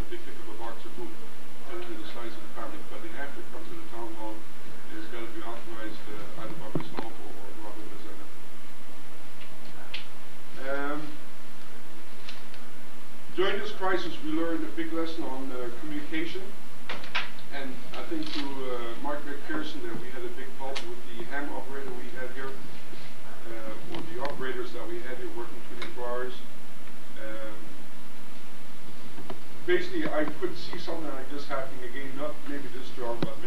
they pick up a box of food, depending on the size of the family. But they have to come to the town hall, and it's got to be authorized uh, either by myself or Robert Bezana. Um, during this crisis, we learned a big lesson on uh, communication. basically I could see something like this happening again, not maybe this jar, but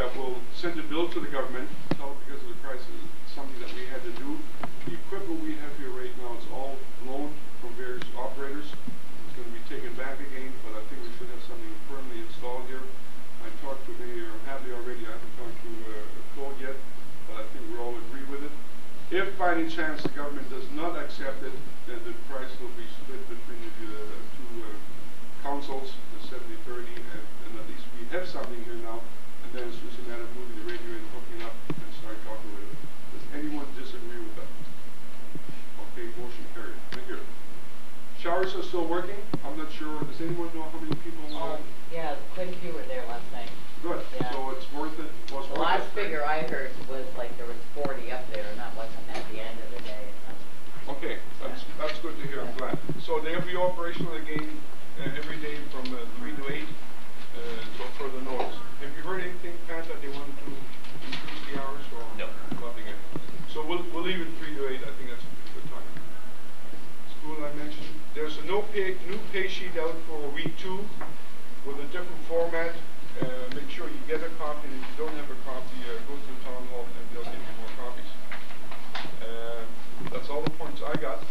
that will send a bill to the government, tell it because of the crisis, something that we had to do. The equipment we have here right now is all loaned from various operators. It's going to be taken back again, but I think we should have something firmly installed here. I talked to Mayor Hadley already. I haven't talked to uh, Claude yet, but I think we all agree with it. If by any chance the government does not accept it, then the price will be split between the uh, two uh, councils, the 70-30, and, and at least we have something here now lights are still working. I'm not sure. Does anyone know how many people? Oh, yeah, quite a few were there last night. Good. Yeah. So it's worth it. Well, the worth last it. figure I heard was like there was 40 up there, and that wasn't at the end of the day. So. Okay, that's yeah. that's good to hear. I'm glad. So they'll be operational again uh, every day from uh, three to eight. Uh, further notice. Have you heard anything, Pat, that they want to increase the hours or no. nothing? So we'll we'll leave it three to eight. I There's a no pay, new pay sheet out for week two with a different format. Uh, make sure you get a copy, and if you don't have a copy, uh, go to the town hall and they'll give you more copies. Uh, that's all the points I got.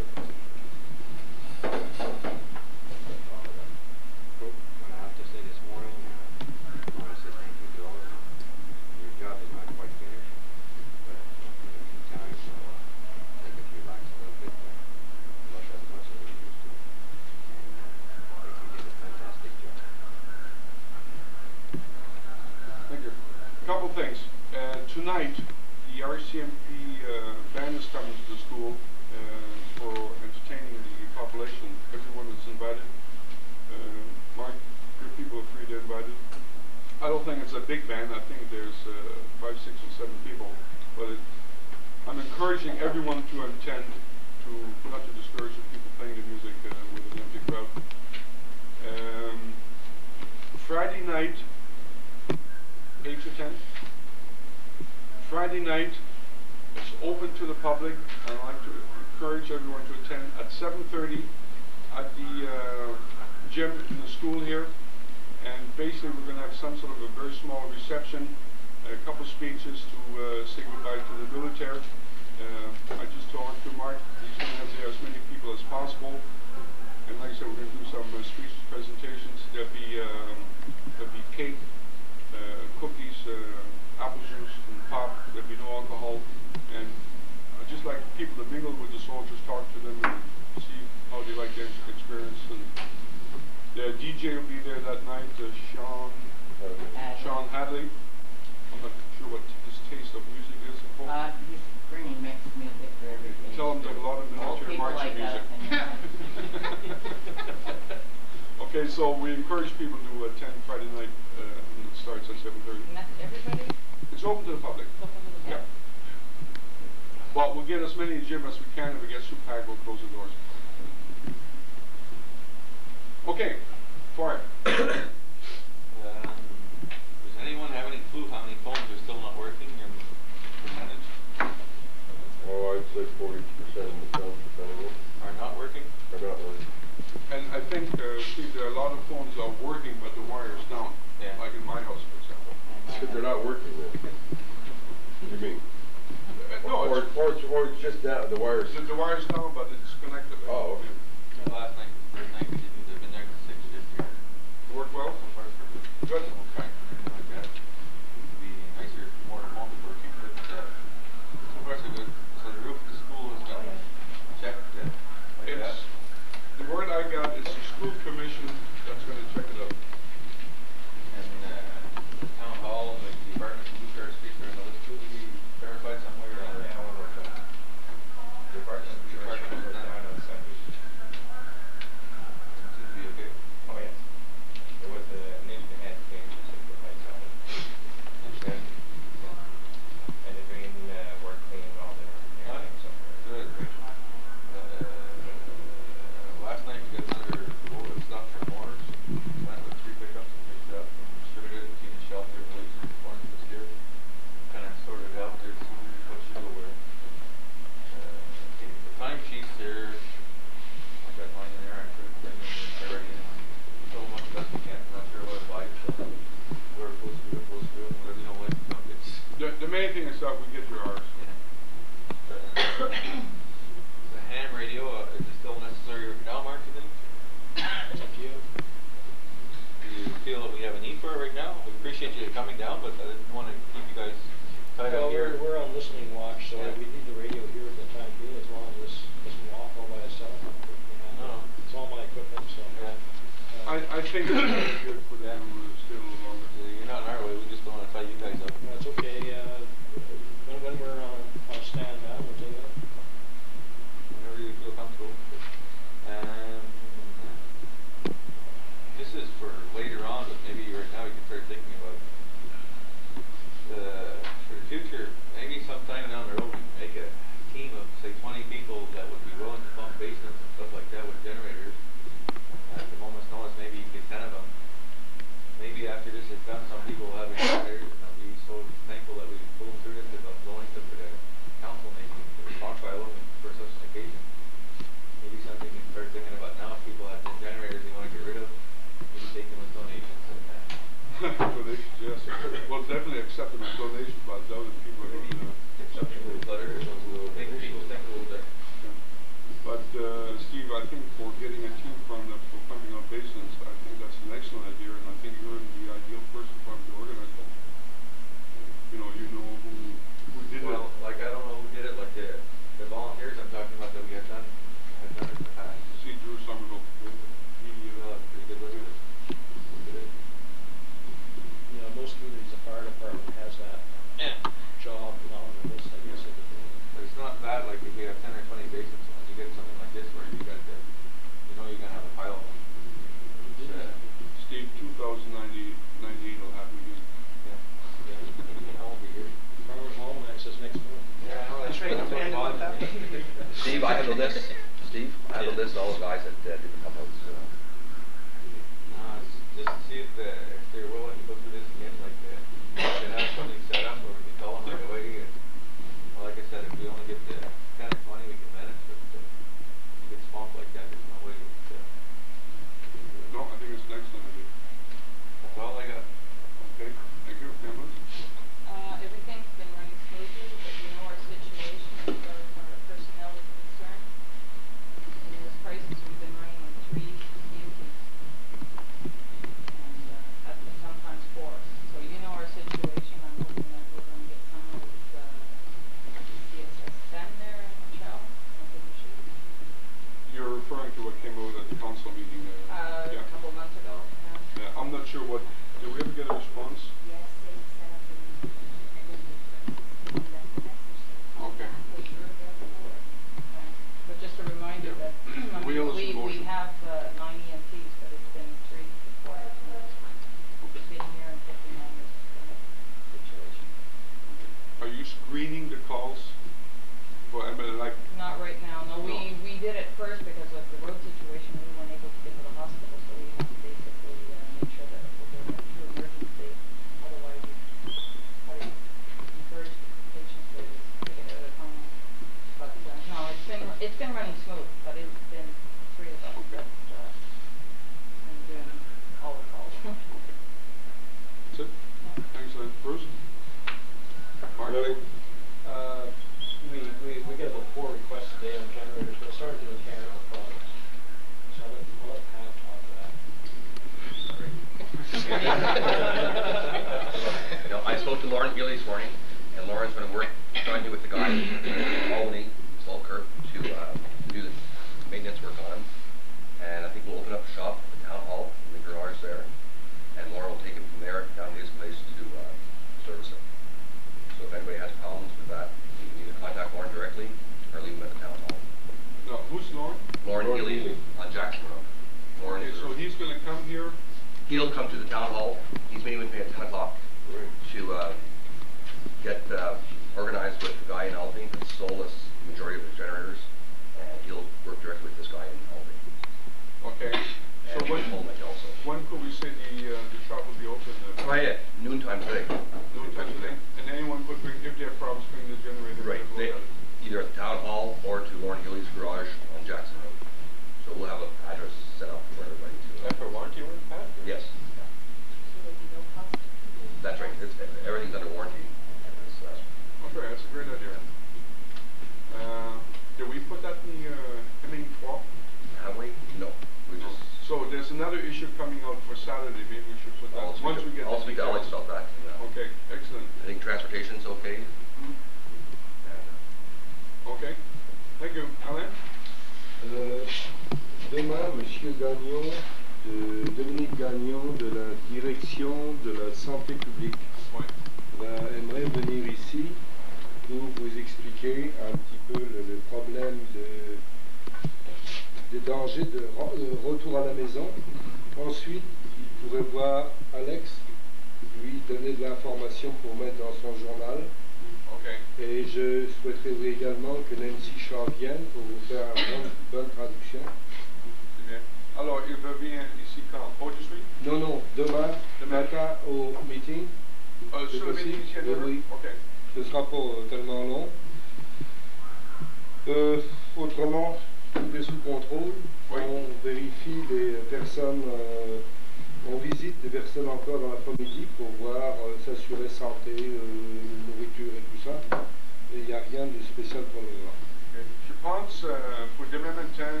Pense, euh, pour demain matin, euh,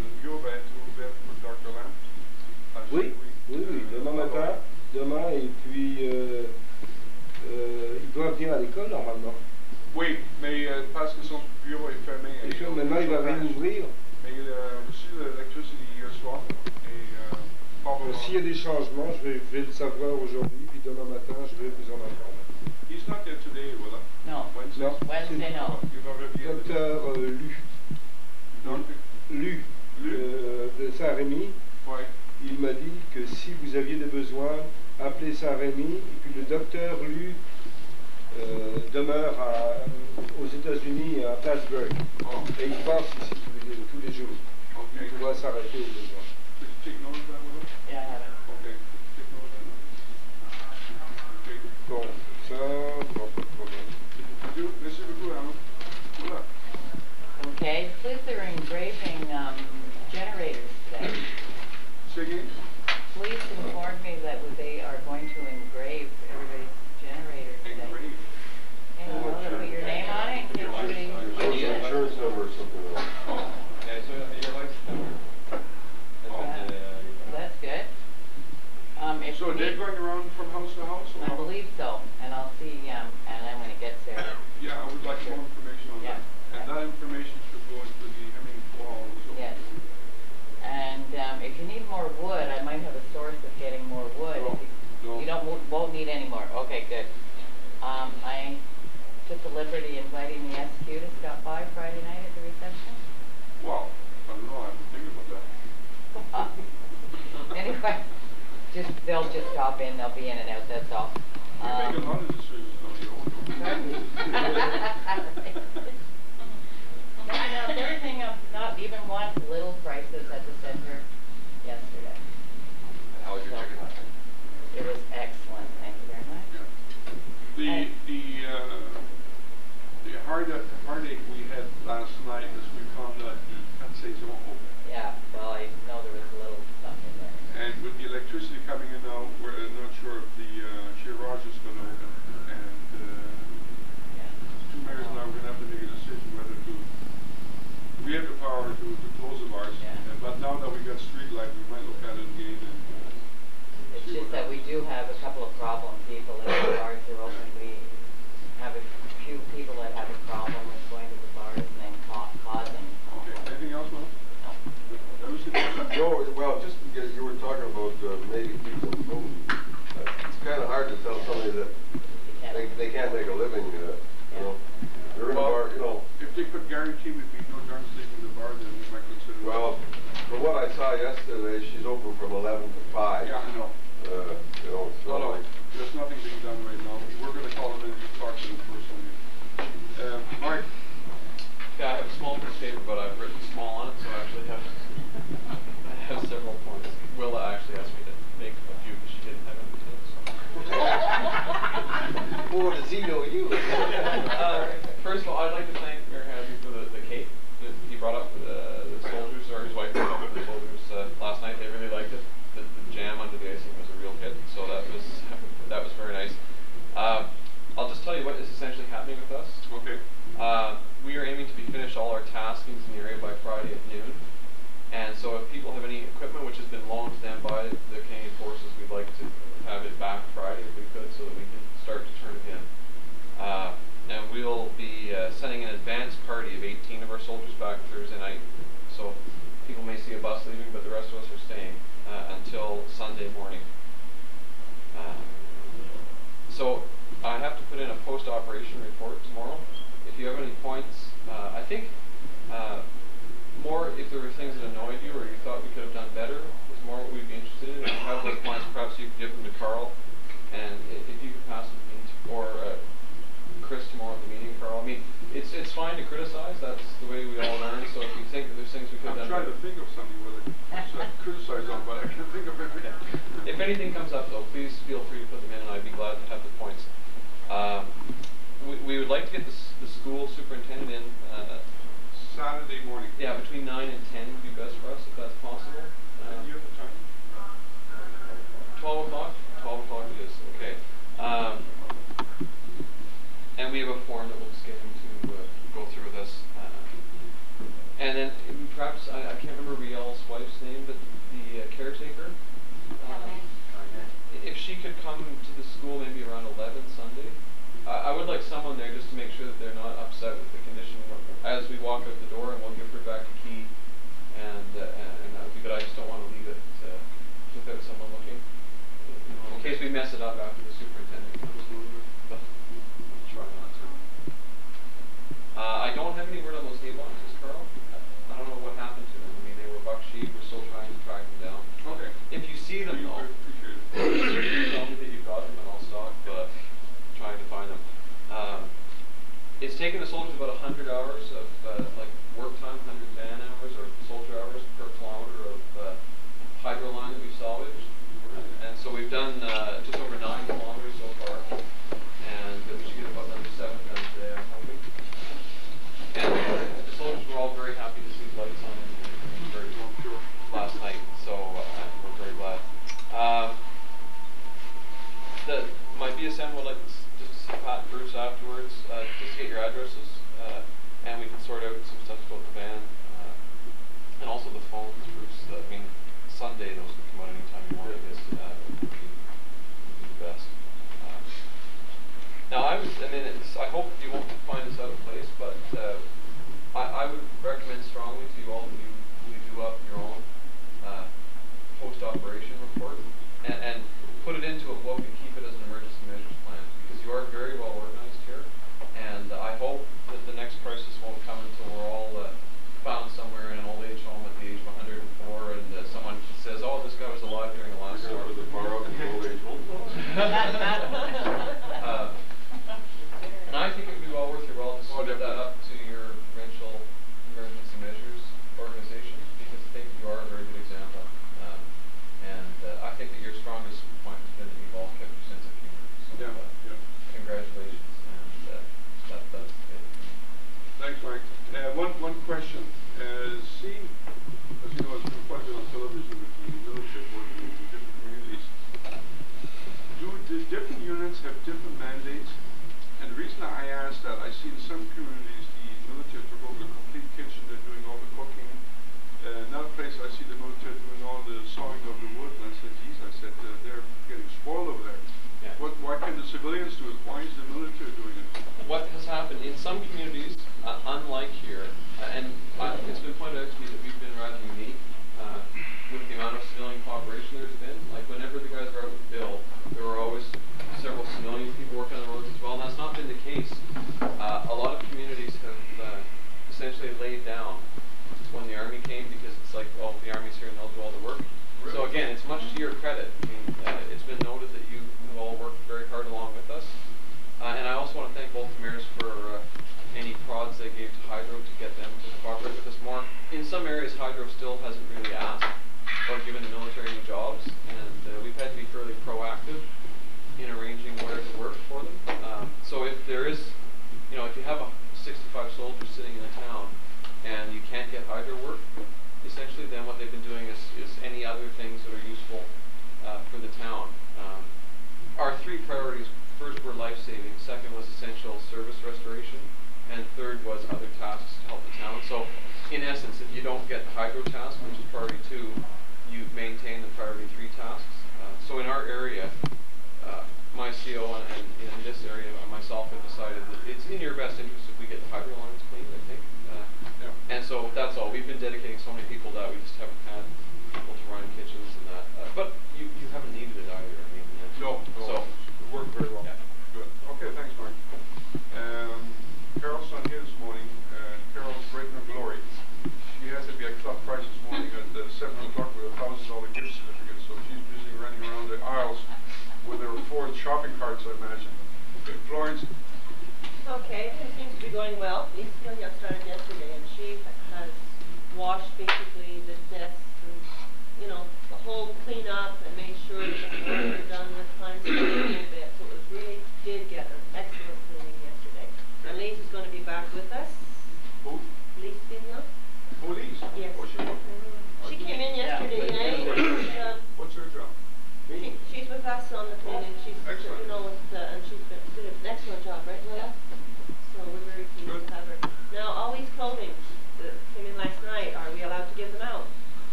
le bureau va être ouvert pour Dr. Lamb. Ah, Oui, oui, oui, demain matin, demain, et puis euh, euh, il doit venir à l'école normalement. Oui, mais euh, parce que son bureau est fermé. Et puis il- maintenant, il va réouvrir. Mais il a reçu l'électricité hier soir euh. S'il y a des changements, je vais, je vais le savoir aujourd'hui, puis demain matin, je vais vous en informer. He's not there today, will he? No. Wednesday? Non. Wednesday, no. Il. Docteur euh, Lu, Lu, euh, de Saint-Rémy, Ouais. il m'a dit que si vous aviez des besoins, appelez Saint-Rémy, et puis le docteur Lu euh, demeure à- aux États-Unis à Plattsburgh. Et il passe ici tous les, tous les jours. Il s'arrêter? Yeah, I have it. Okay. Take note of that. Okay. Bon, ça, Okay, police are engraving um, generators today. Say again? Police informed me that they are going to engrave everybody's generator today. Engrave? And you know, they put your name on it and get somebody. Social insurance number or something else. Yeah, so your license number. That's what the, uh, That's good. Um, if So you they're need- going around from house to house? or I how? believe so, and I'll see, um, Alan when it gets there. Yeah, I would like more information on that. And that information should go into the Hemming Fall also. Yes. And, um, if you need more wood, I might have a source of getting more wood. No, you- no. You don't, won't- need any more, okay, good. Um, I took the liberty of inviting the SQ to stop by Friday night at the reception. Wow, I don't know, I haven't thinking about that. Anyway, just, they'll just stop in, they'll be in and out, that's all. You make a Um, lot of decisions on your own. No, everything, um, not even one little crisis at the center. How was your chicken? It was excellent, thank you very much. The, the, uh, the heartache, heartache we had last night is we found out the Kansas won't open. Yeah, well, I know there was a little something there. And with the electricity coming in now, we're not sure if the, uh, Chirage is gonna open. And, uh, two mayors and I, we're gonna have to make a decision whether to, we have the power to, to close the bars. Yeah. uh, But now that we got street light, we might look that we do have a couple of problem people at the bars are open. We have a few people that have a problem with going to the bars and then ca causing. Okay. Anything else, Mel? No. Well, just because you were talking about uh, maybe people who, uh, it's kind of hard to tell somebody that they, they can't make a living, uh, yeah. you know. They're well, bar, you know. If they could guarantee we'd be no darn sleeping in the bar, then we might consider Well, from what I saw yesterday, she's open from 11 to 5. Yeah, I know uh, you there's nothing being done right now. We're going to call him in to talk to him personally. Mark. I have a small print statement, but I've written small on it, so I actually have I have several points. Willa actually asked me to make a few, but she didn't have any. So. More does he uh, first of all, I'd like to thank the, the cake that he brought up.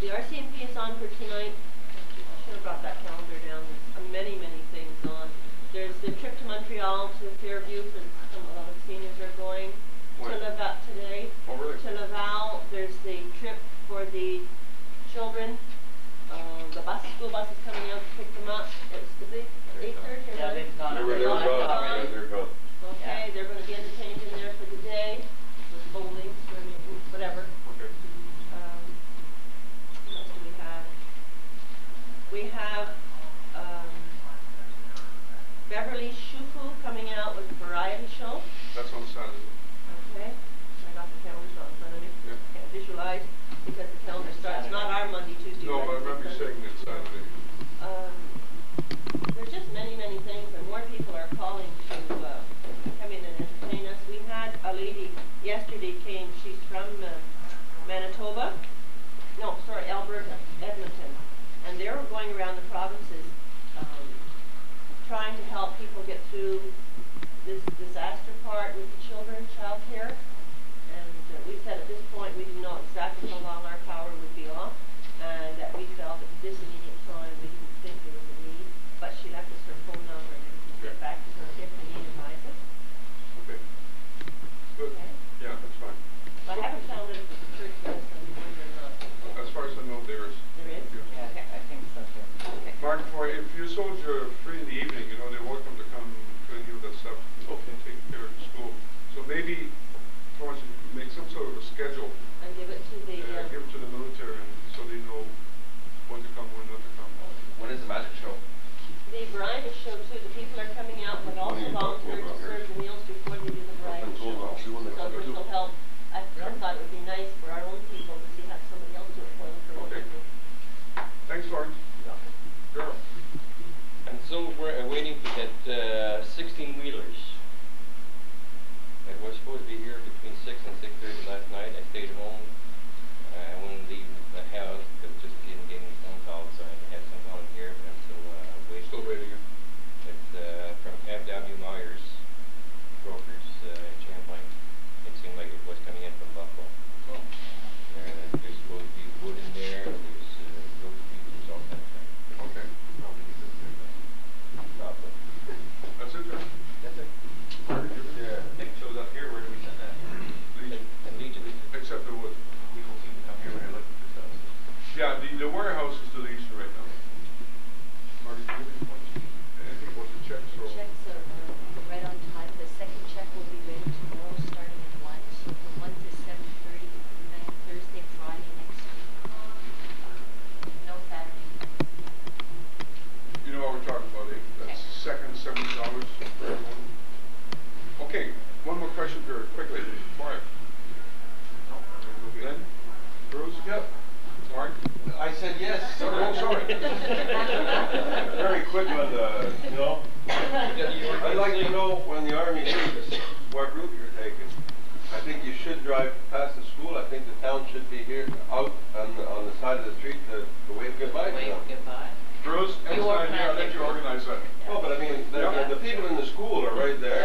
The RCMP is on for tonight. Should have brought that calendar down. There's many, many things on. There's the trip to Montreal to Fairview for some, a lot of seniors are going. When? To Laval today. Oh, really? To Laval. There's the trip for the children. Um, the bus, school bus is coming out to pick them up. It's the big eight thirty or Yeah, nine? they've gone They were- they were Gone, gone. gone. Yeah, they're gone. Okay, they're gonna be entertained in there for the day, with bowling, swimming, whatever. Okay. Um, what else do we have? We have, um, Beverly Shufu coming variety show. That's on Saturday. Okay, I got the calendar on in front of me. Yeah. Can't visualize because the calendar starts, not our Monday, Tuesday, No, but I remember you saying it's Saturday. um, there's just many, many things, and more people are calling to, uh, come in and entertain us. We had a lady yesterday came, she's from, uh, Manitoba, no, sorry, Alberta, Edmonton, and they were going around the provinces, um, trying to help people get through this disaster part with the children, childcare. And uh, we said at this point, we didn't know exactly how long our power would be off, and that we felt at this immediate time, we didn't think there was a need, but she left us her phone number and we could get back to her if the need arises. Okay. Good. Okay. Yeah, that's fine. I haven't found it at the church list, I'm wondering, uh, As far as I know, there is. there is? Yeah. Yeah, I think so too. Okay. Martin, for if your soldiers are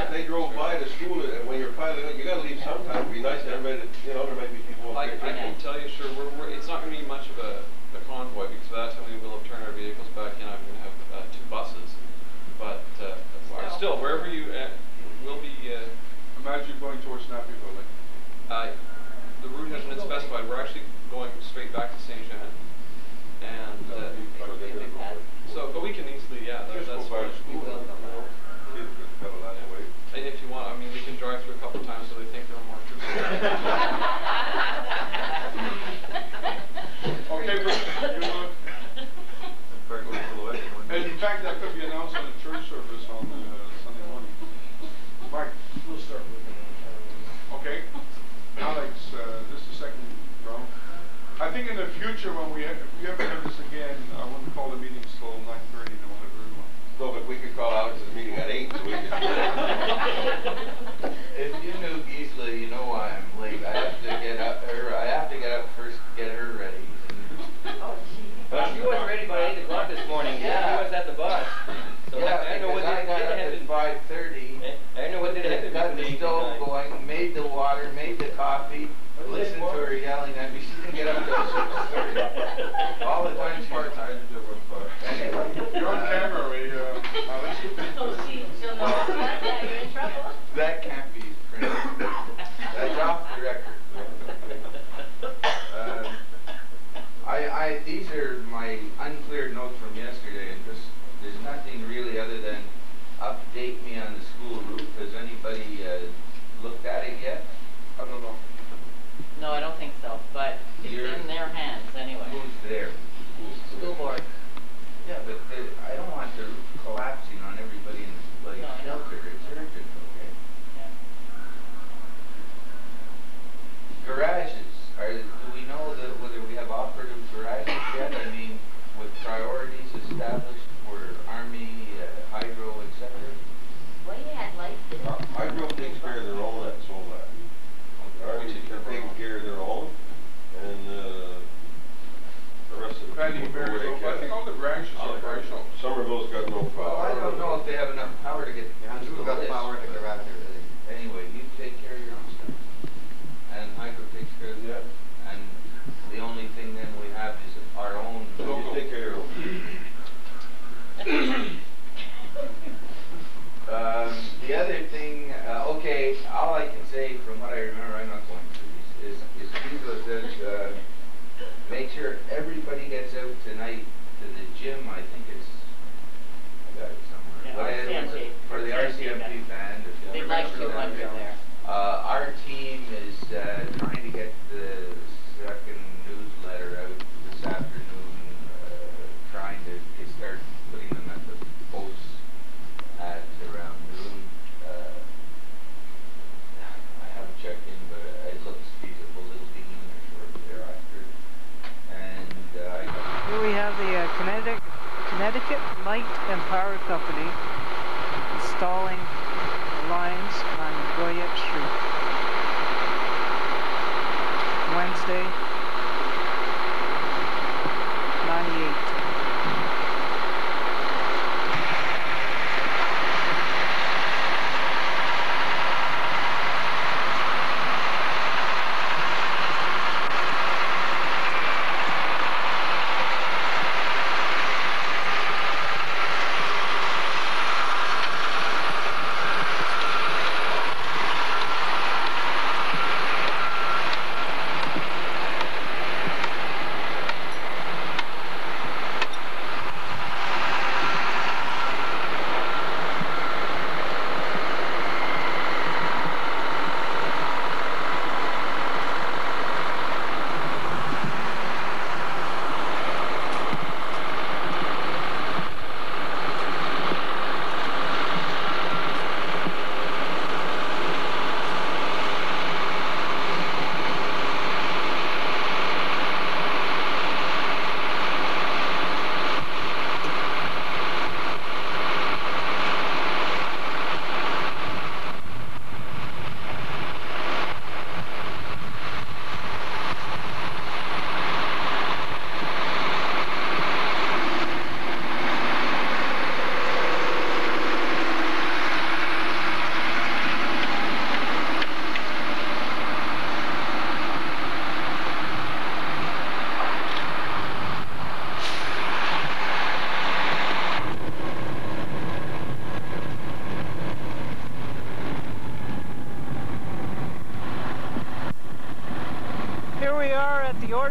right they drove by the school and when you're piling up, you gotta leave sometime. It'd be nice to everybody, to- you know, there might be people I, I can drinking. tell you, sure, we're, we're, it's not gonna be much of a, a convoy, because by that time we will have turned our vehicles back in, I'm gonna have, uh, two buses. But, uh, still, wherever you, uh, will be, uh, Imagine you're going towards Snappyville, like. uh, the route hasn't been specified, we're actually going straight back to Saint Jean. And, uh, so, but we can easily, yeah, that- Just that's. go by fine. school, you know, see if it's got a lot of weight. And if you want, I mean, we can drive through a couple times so they think there are more troops. Okay, Bruce, you know, and in fact, that could be announced on the church service on, uh, Sunday morning. Mike? We'll start with Okay. Alex, uh, this is the second round. I think in the future, when we, have- if we ever have this again, I want to call the meetings till nine thirty, then we'll have everyone. No, but we could call Alex's meeting at eight, so we could. If you knew Gisela, you know why I'm late. I have to get up, or I have to get up first, to get her ready. Oh, well, she wasn't ready by eight o'clock this morning, she was at the bus. So Yeah, I know what because I did, got did up happen. at five thirty. I know what did happen. Got the between eight and stove going, made the water, made the coffee, listened to her yelling at me, she didn't get up till six thirty. All the time part-time to work for. Anyway. You're on camera, we, uh, Alex. Oh, she, she'll know it's that, you're in trouble. That can't be printed. That's off the record. Um, I, I, these are my uncleared notes from yesterday, and just, there's nothing really other than update me on the school route. Has anybody, uh, looked at it yet? I don't know. No, I don't think so, but it's You're- in their hands anyway. Who's there? School board. Yeah, but the, I don't want the roof collapsing on everybody in the bloody No, I know. shelter. It's urgent, okay? Garages, are, do we know that whether we have operative garages yet? I mean, with priorities established for army, uh, hydro, et cetera? Well, you had lights today. Uh, Hydro takes care of their own at Solvat. The Army is taking care of their own, and, uh, the rest of the Penny, people do what they I think all the branches are operational. Somerville's got no Well, power. I don't know if they have enough power to get through Who's got this, power in the but garage or Anyway, you take care of your own stuff. And hydro takes care of that. And the only thing then we have is our own. So you take care of Um, the other thing, uh, okay, all I can say from what I remember, I'm not going through these, is, is Hugo says, uh, make sure everybody gets out tonight to the gym, I think it's, I got it somewhere. Yeah, RCMP. For the RCMP band. They'd like two there. Uh, our team is, uh, trying to get the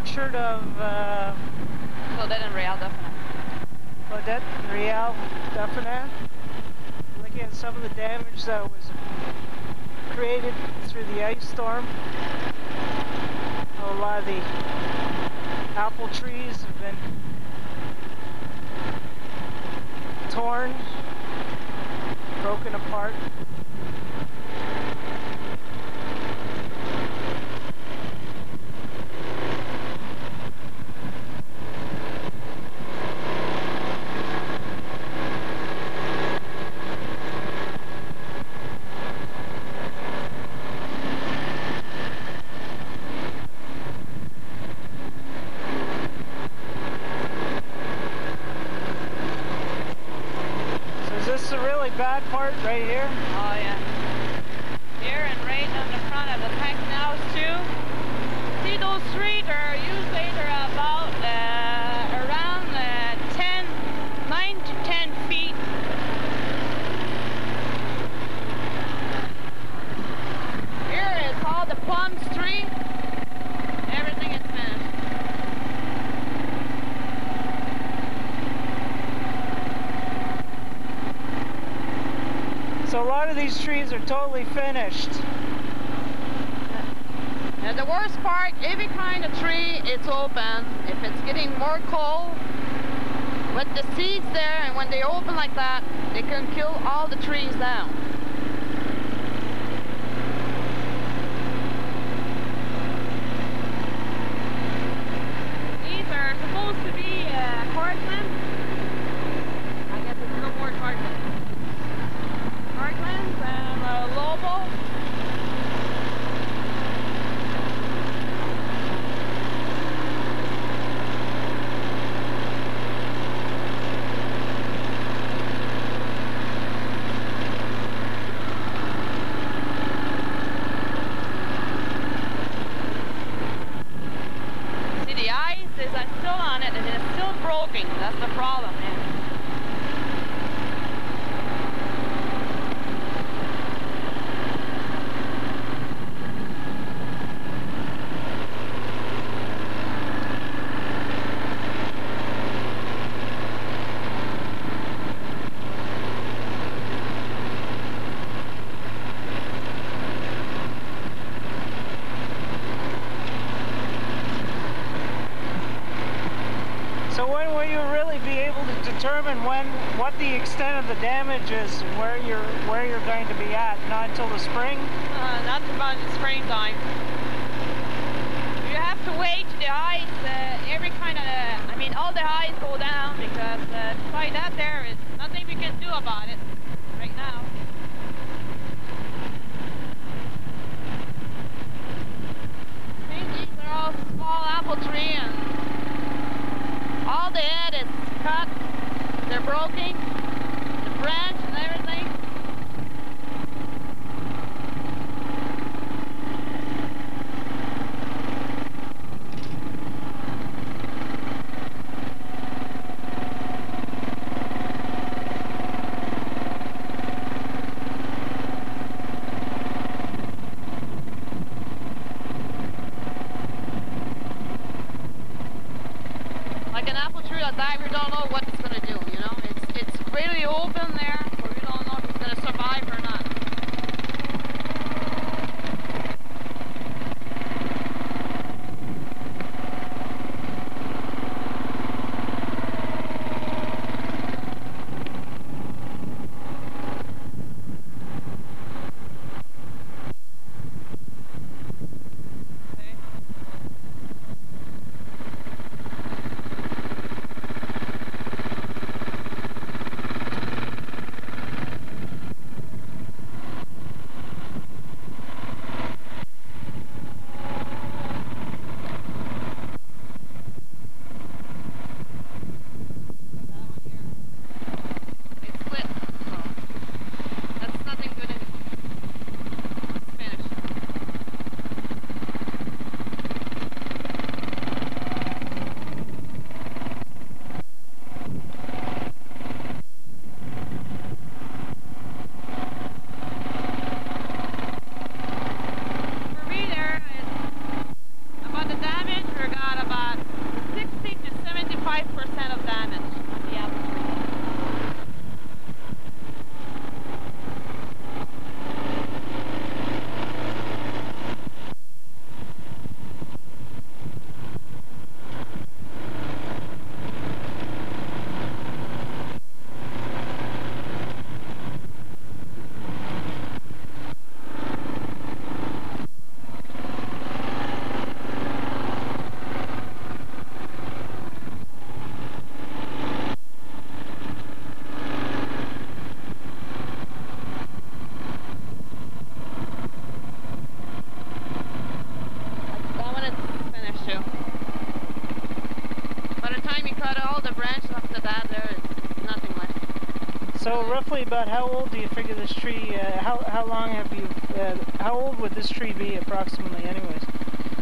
orchard of uh, Claudette and Real Duffin. Claudette and Real Duffin. Looking at some of the damage that was created through the ice storm. A lot of the apple trees have been torn, broken apart. So is this the really bad part right here? Oh yeah. Here and right on the front of the tank now too. See those streets are usually they're about uh, around uh, 10, 9 to 10 feet. Here is all the plum street. Everything is finished. So a lot of these finished. And the worst part, every kind of tree, it's open. If it's getting more cold, with the seeds there, and when they open like that, they can kill all the trees down. These are supposed to be uh, Cortland. I guess it's no more Cortland. Cortlands and uh, Lobo. See, the ice is still on it and it's still broken. That's the problem. Yeah. So when will you really be able to determine when what the extent of the damage is and where you're where you're going to be at? Not until the spring? Uh, not about the springtime. You have to wait the ice, uh, every kind of, I mean, all the ice go down because uh, that there is nothing we can do about it right now. These are all small apple tree and all the head is cut, they're broken, about how old do you figure this tree? Uh, how how long have you? Uh, how old would this tree be approximately, anyways?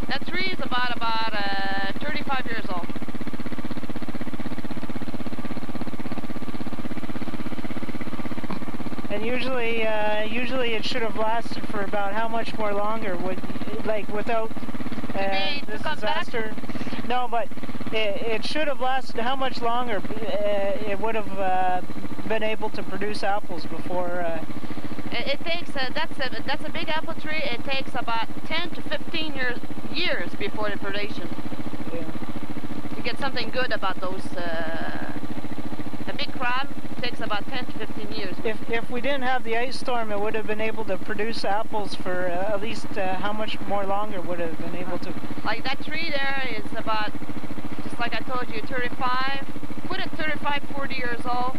That tree is about about uh, 35 years old. And usually, uh, usually it should have lasted for about how much more longer? Would like without uh, this disaster? No, but it, it should have lasted how much longer? Uh, it would have uh, been able to produce apples before. Uh, It, it takes a, that's a that's a big apple tree. It takes about 10 to 15 years years before the predation. To get something good about those, uh, a big crab takes about 10 to 15 years. if if we didn't have the ice storm, it would have been able to produce apples for uh, at least uh, how much more longer would it have been able to? Like that tree there is about, just like I told you, 35. Put it 35, 40 years old.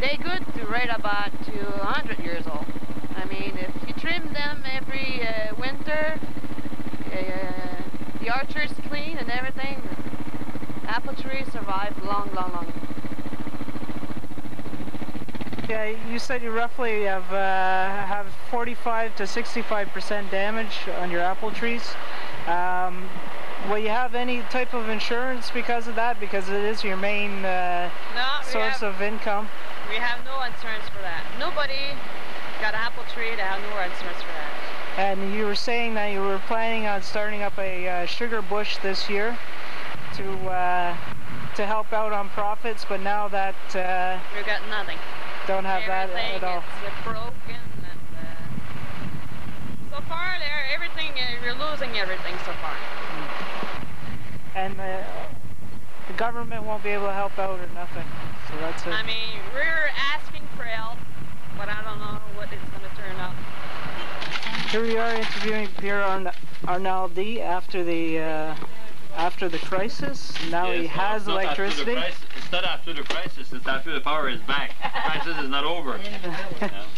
They good to right about 200 years old. I mean, if you trim them every uh, winter, uh, the orchard's clean and everything. Apple trees survive long, long, long. Yeah, you said you roughly have uh, have 45 to 65 percent damage on your apple trees. Um, will you have any type of insurance because of that? Because it is your main uh, No, source have- of income. We have no insurance for that. Nobody got an apple tree that have no insurance for that. And you were saying that you were planning on starting up a uh, sugar bush this year to uh, to help out on profits, but now that uh, We got nothing. don't have that everything at all. uh, broken and uh, so far there everything uh, we're losing everything so far. And the, the government won't be able to help out or nothing. So that's it. I mean we're asking for help, but I don't know what it's gonna turn out. Here we are interviewing Pierre Arn- Arnaldi after the uh, after the crisis. Now he Yes, well, has it's not after the electricity. crisis- It's not after the crisis, it's after the power is back. crisis is not over. Yeah.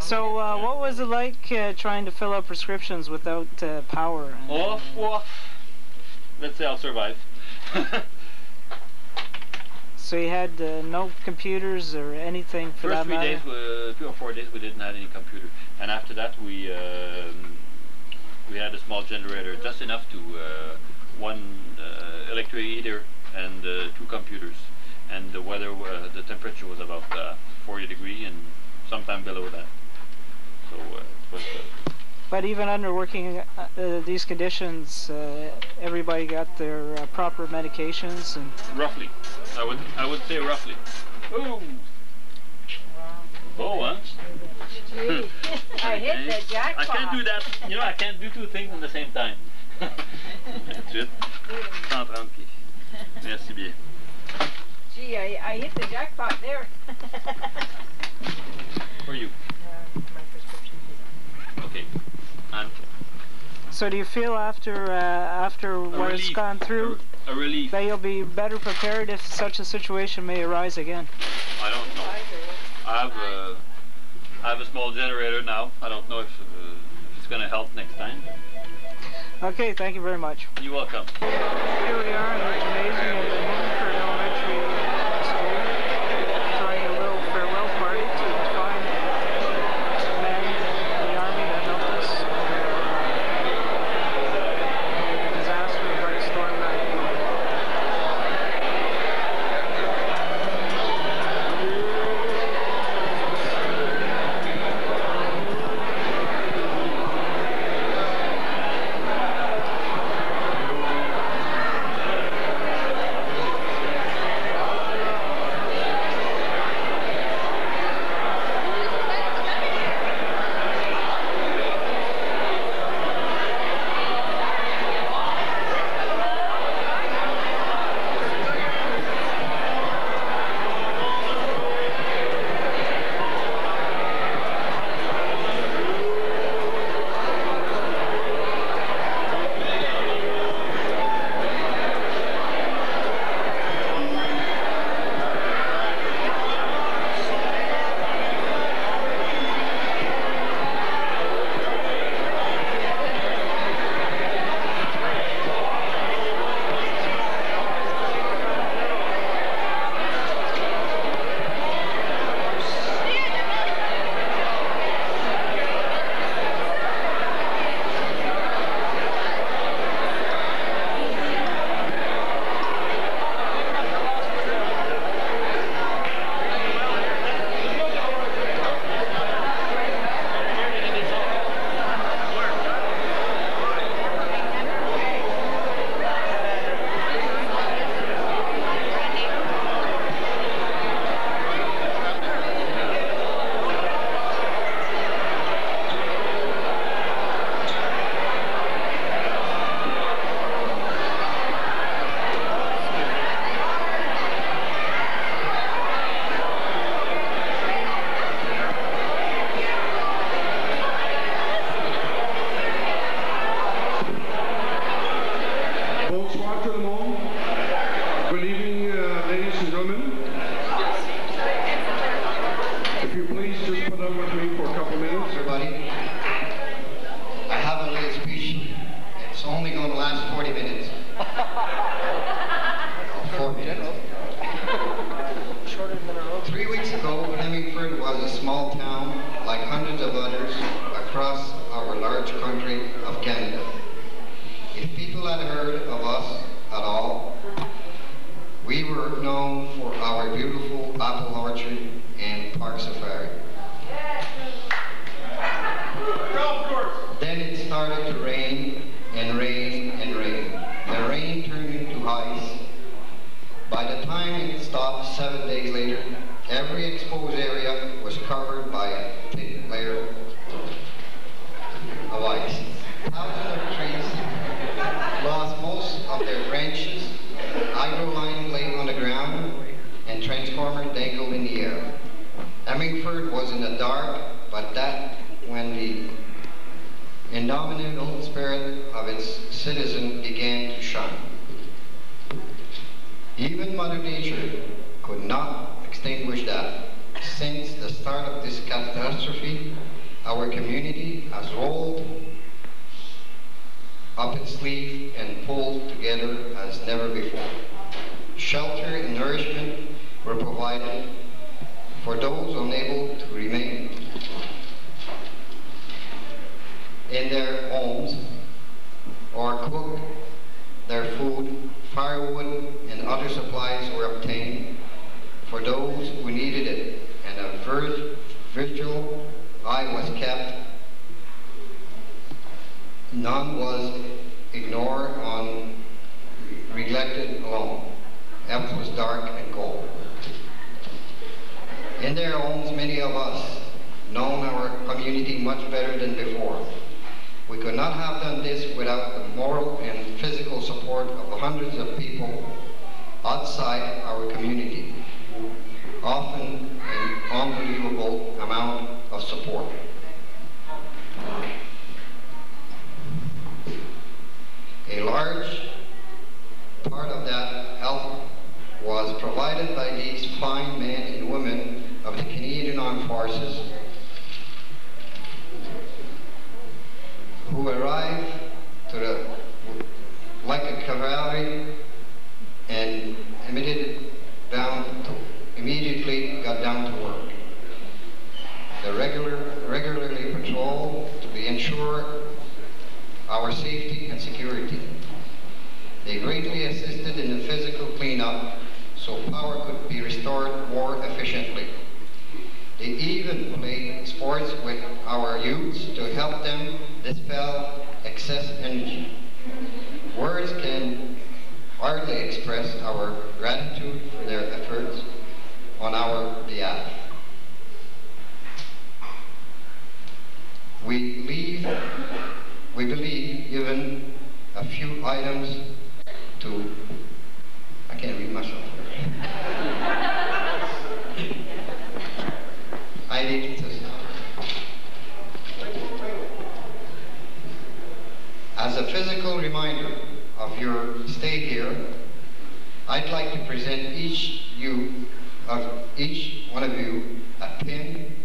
So uh, what was it like uh, trying to fill out prescriptions without uh, power? and- Off, off. Let's say I'll survive. So you had uh, no computers or anything for First that three matter. days, uh, three or four days, we didn't have any computer, and after that, we um, we had a small generator, just enough to uh, one uh, electric heater and uh, two computers, and the weather, uh, the temperature was about uh, 40 degree and sometime below that. So uh, it was. But even under working uh, uh, these conditions, uh, everybody got their uh, proper medications and. roughly, I would I would say roughly. Oh. Oh, huh? Gee, I hit the jackpot. I can't do that. You know, I can't do two things at the same time. Tout de suite. 130. Merci bien. Gee, I, I hit the jackpot there. For you. Okay. And So do you feel after uh, after what has gone through a relief. that you'll be better prepared if such a situation may arise again? I don't know. I have a, I have a small generator now. I don't know if, uh, if it's going to help next time. Okay, thank you very much. You're welcome. Here we are in the gymnasium and transformers dangled in the air. Hemmingford was in the dark, but that when the indomitable spirit of its citizen began to shine. Even Mother Nature could not extinguish that. Since the start of this catastrophe, our community has rolled up its sleeve and pulled together as never before. Shelter and nourishment were provided for those unable to remain in their homes or cook their food. Firewood and other supplies were obtained for those who needed it, and a vir- vigil eye was kept. None was ignored or neglected alone. F was dark and cold. In their homes, many of us known our community much better than before. We could not have done this without the moral and physical support of hundreds of people outside our community, often an unbelievable amount of support. A large part of that help was provided by these fine men and women of the Canadian Armed Forces who arrived to the, like a cavalry and immediately down to, immediately got down to work. They regular, regularly patrol to be ensure our safety and security. They greatly assisted in the physical cleanup so power could be restored more efficiently. They even played sports with our youths to help them dispel excess energy. Words can hardly express our gratitude for their efforts on our behalf. We leave, we believe, given a few items to, I can't read myself. As a physical reminder of your stay here, I'd like to present each you of each one of you a pin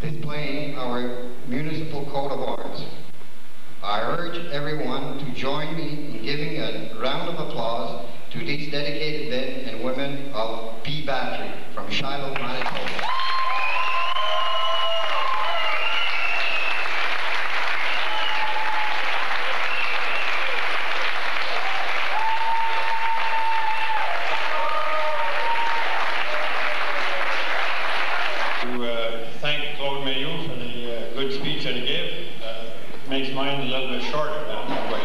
displaying our municipal coat of arms. I urge everyone to join me in giving a round of applause to these dedicated men and women of P Battery from Shilo, Manitoba. to uh, thank Claude Maillot for the uh, good speech that he gave. Uh, makes mine a little bit shorter that way.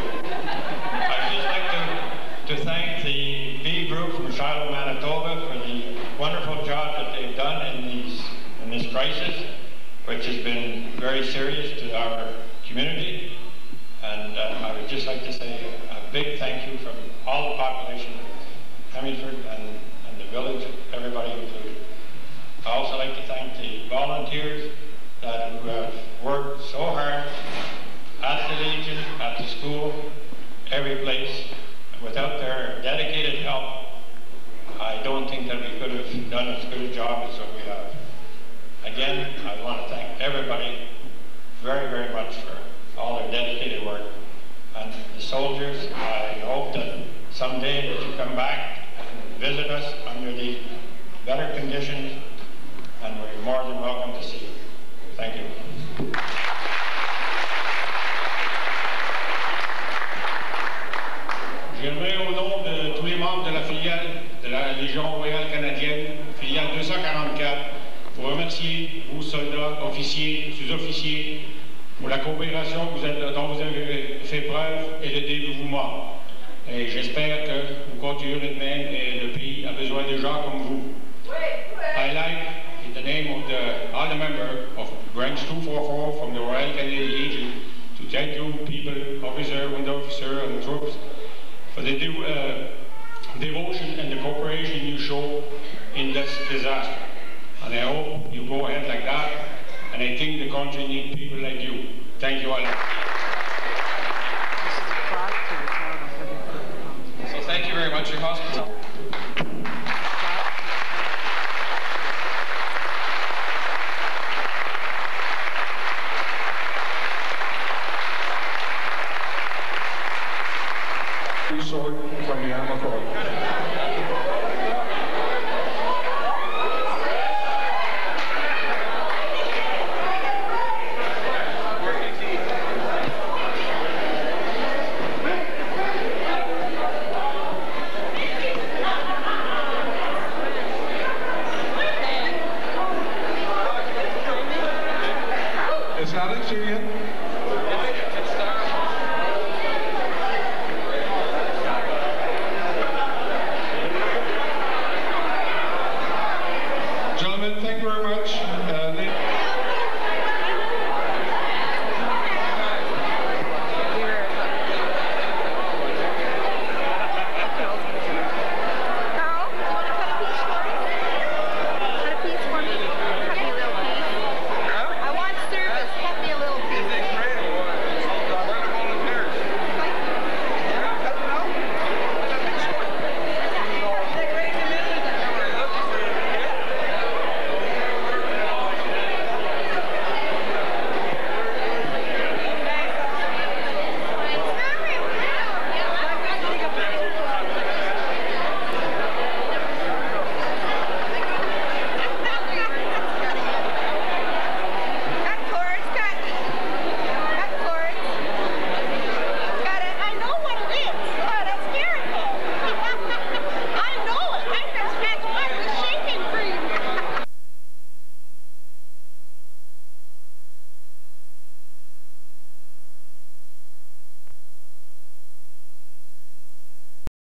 I'd just like to, to thank the B group from Shilo, Manitoba for the wonderful job that they've done in these in this crisis, which has been very serious to our community. And uh, I would just like to say a big thank you from all the population of Hemmingford and, and the village, everybody included. I also like to thank the volunteers that who have worked so hard at the Legion, at the school, every place. Without their dedicated help, I don't think that we could have done as good a job as what we have. Again, I want to thank everybody very, very much for all their dedicated work. And the soldiers, I hope that someday that you come back and visit us under the better conditions, and we're more than welcome to see you. Thank you. J'aimerais au nom de tous les membres de la filiale de la Légion royale canadienne, filiale 244, soldats, officiers, sous-officiers, pour la coopération vous dont vous avez fait preuve et le dévouement. Et j'espère que vous continuerez de même et le pays a besoin de gens comme vous. I like, in the name of the other member of Branch 244 from the Royal Canadian Legion, to thank you people, officer, underofficer and troops for the uh, devotion and the cooperation you show in this disaster. And I hope you go ahead like that, and I think the country needs people like you. Thank you all. So thank you very much, your hospital.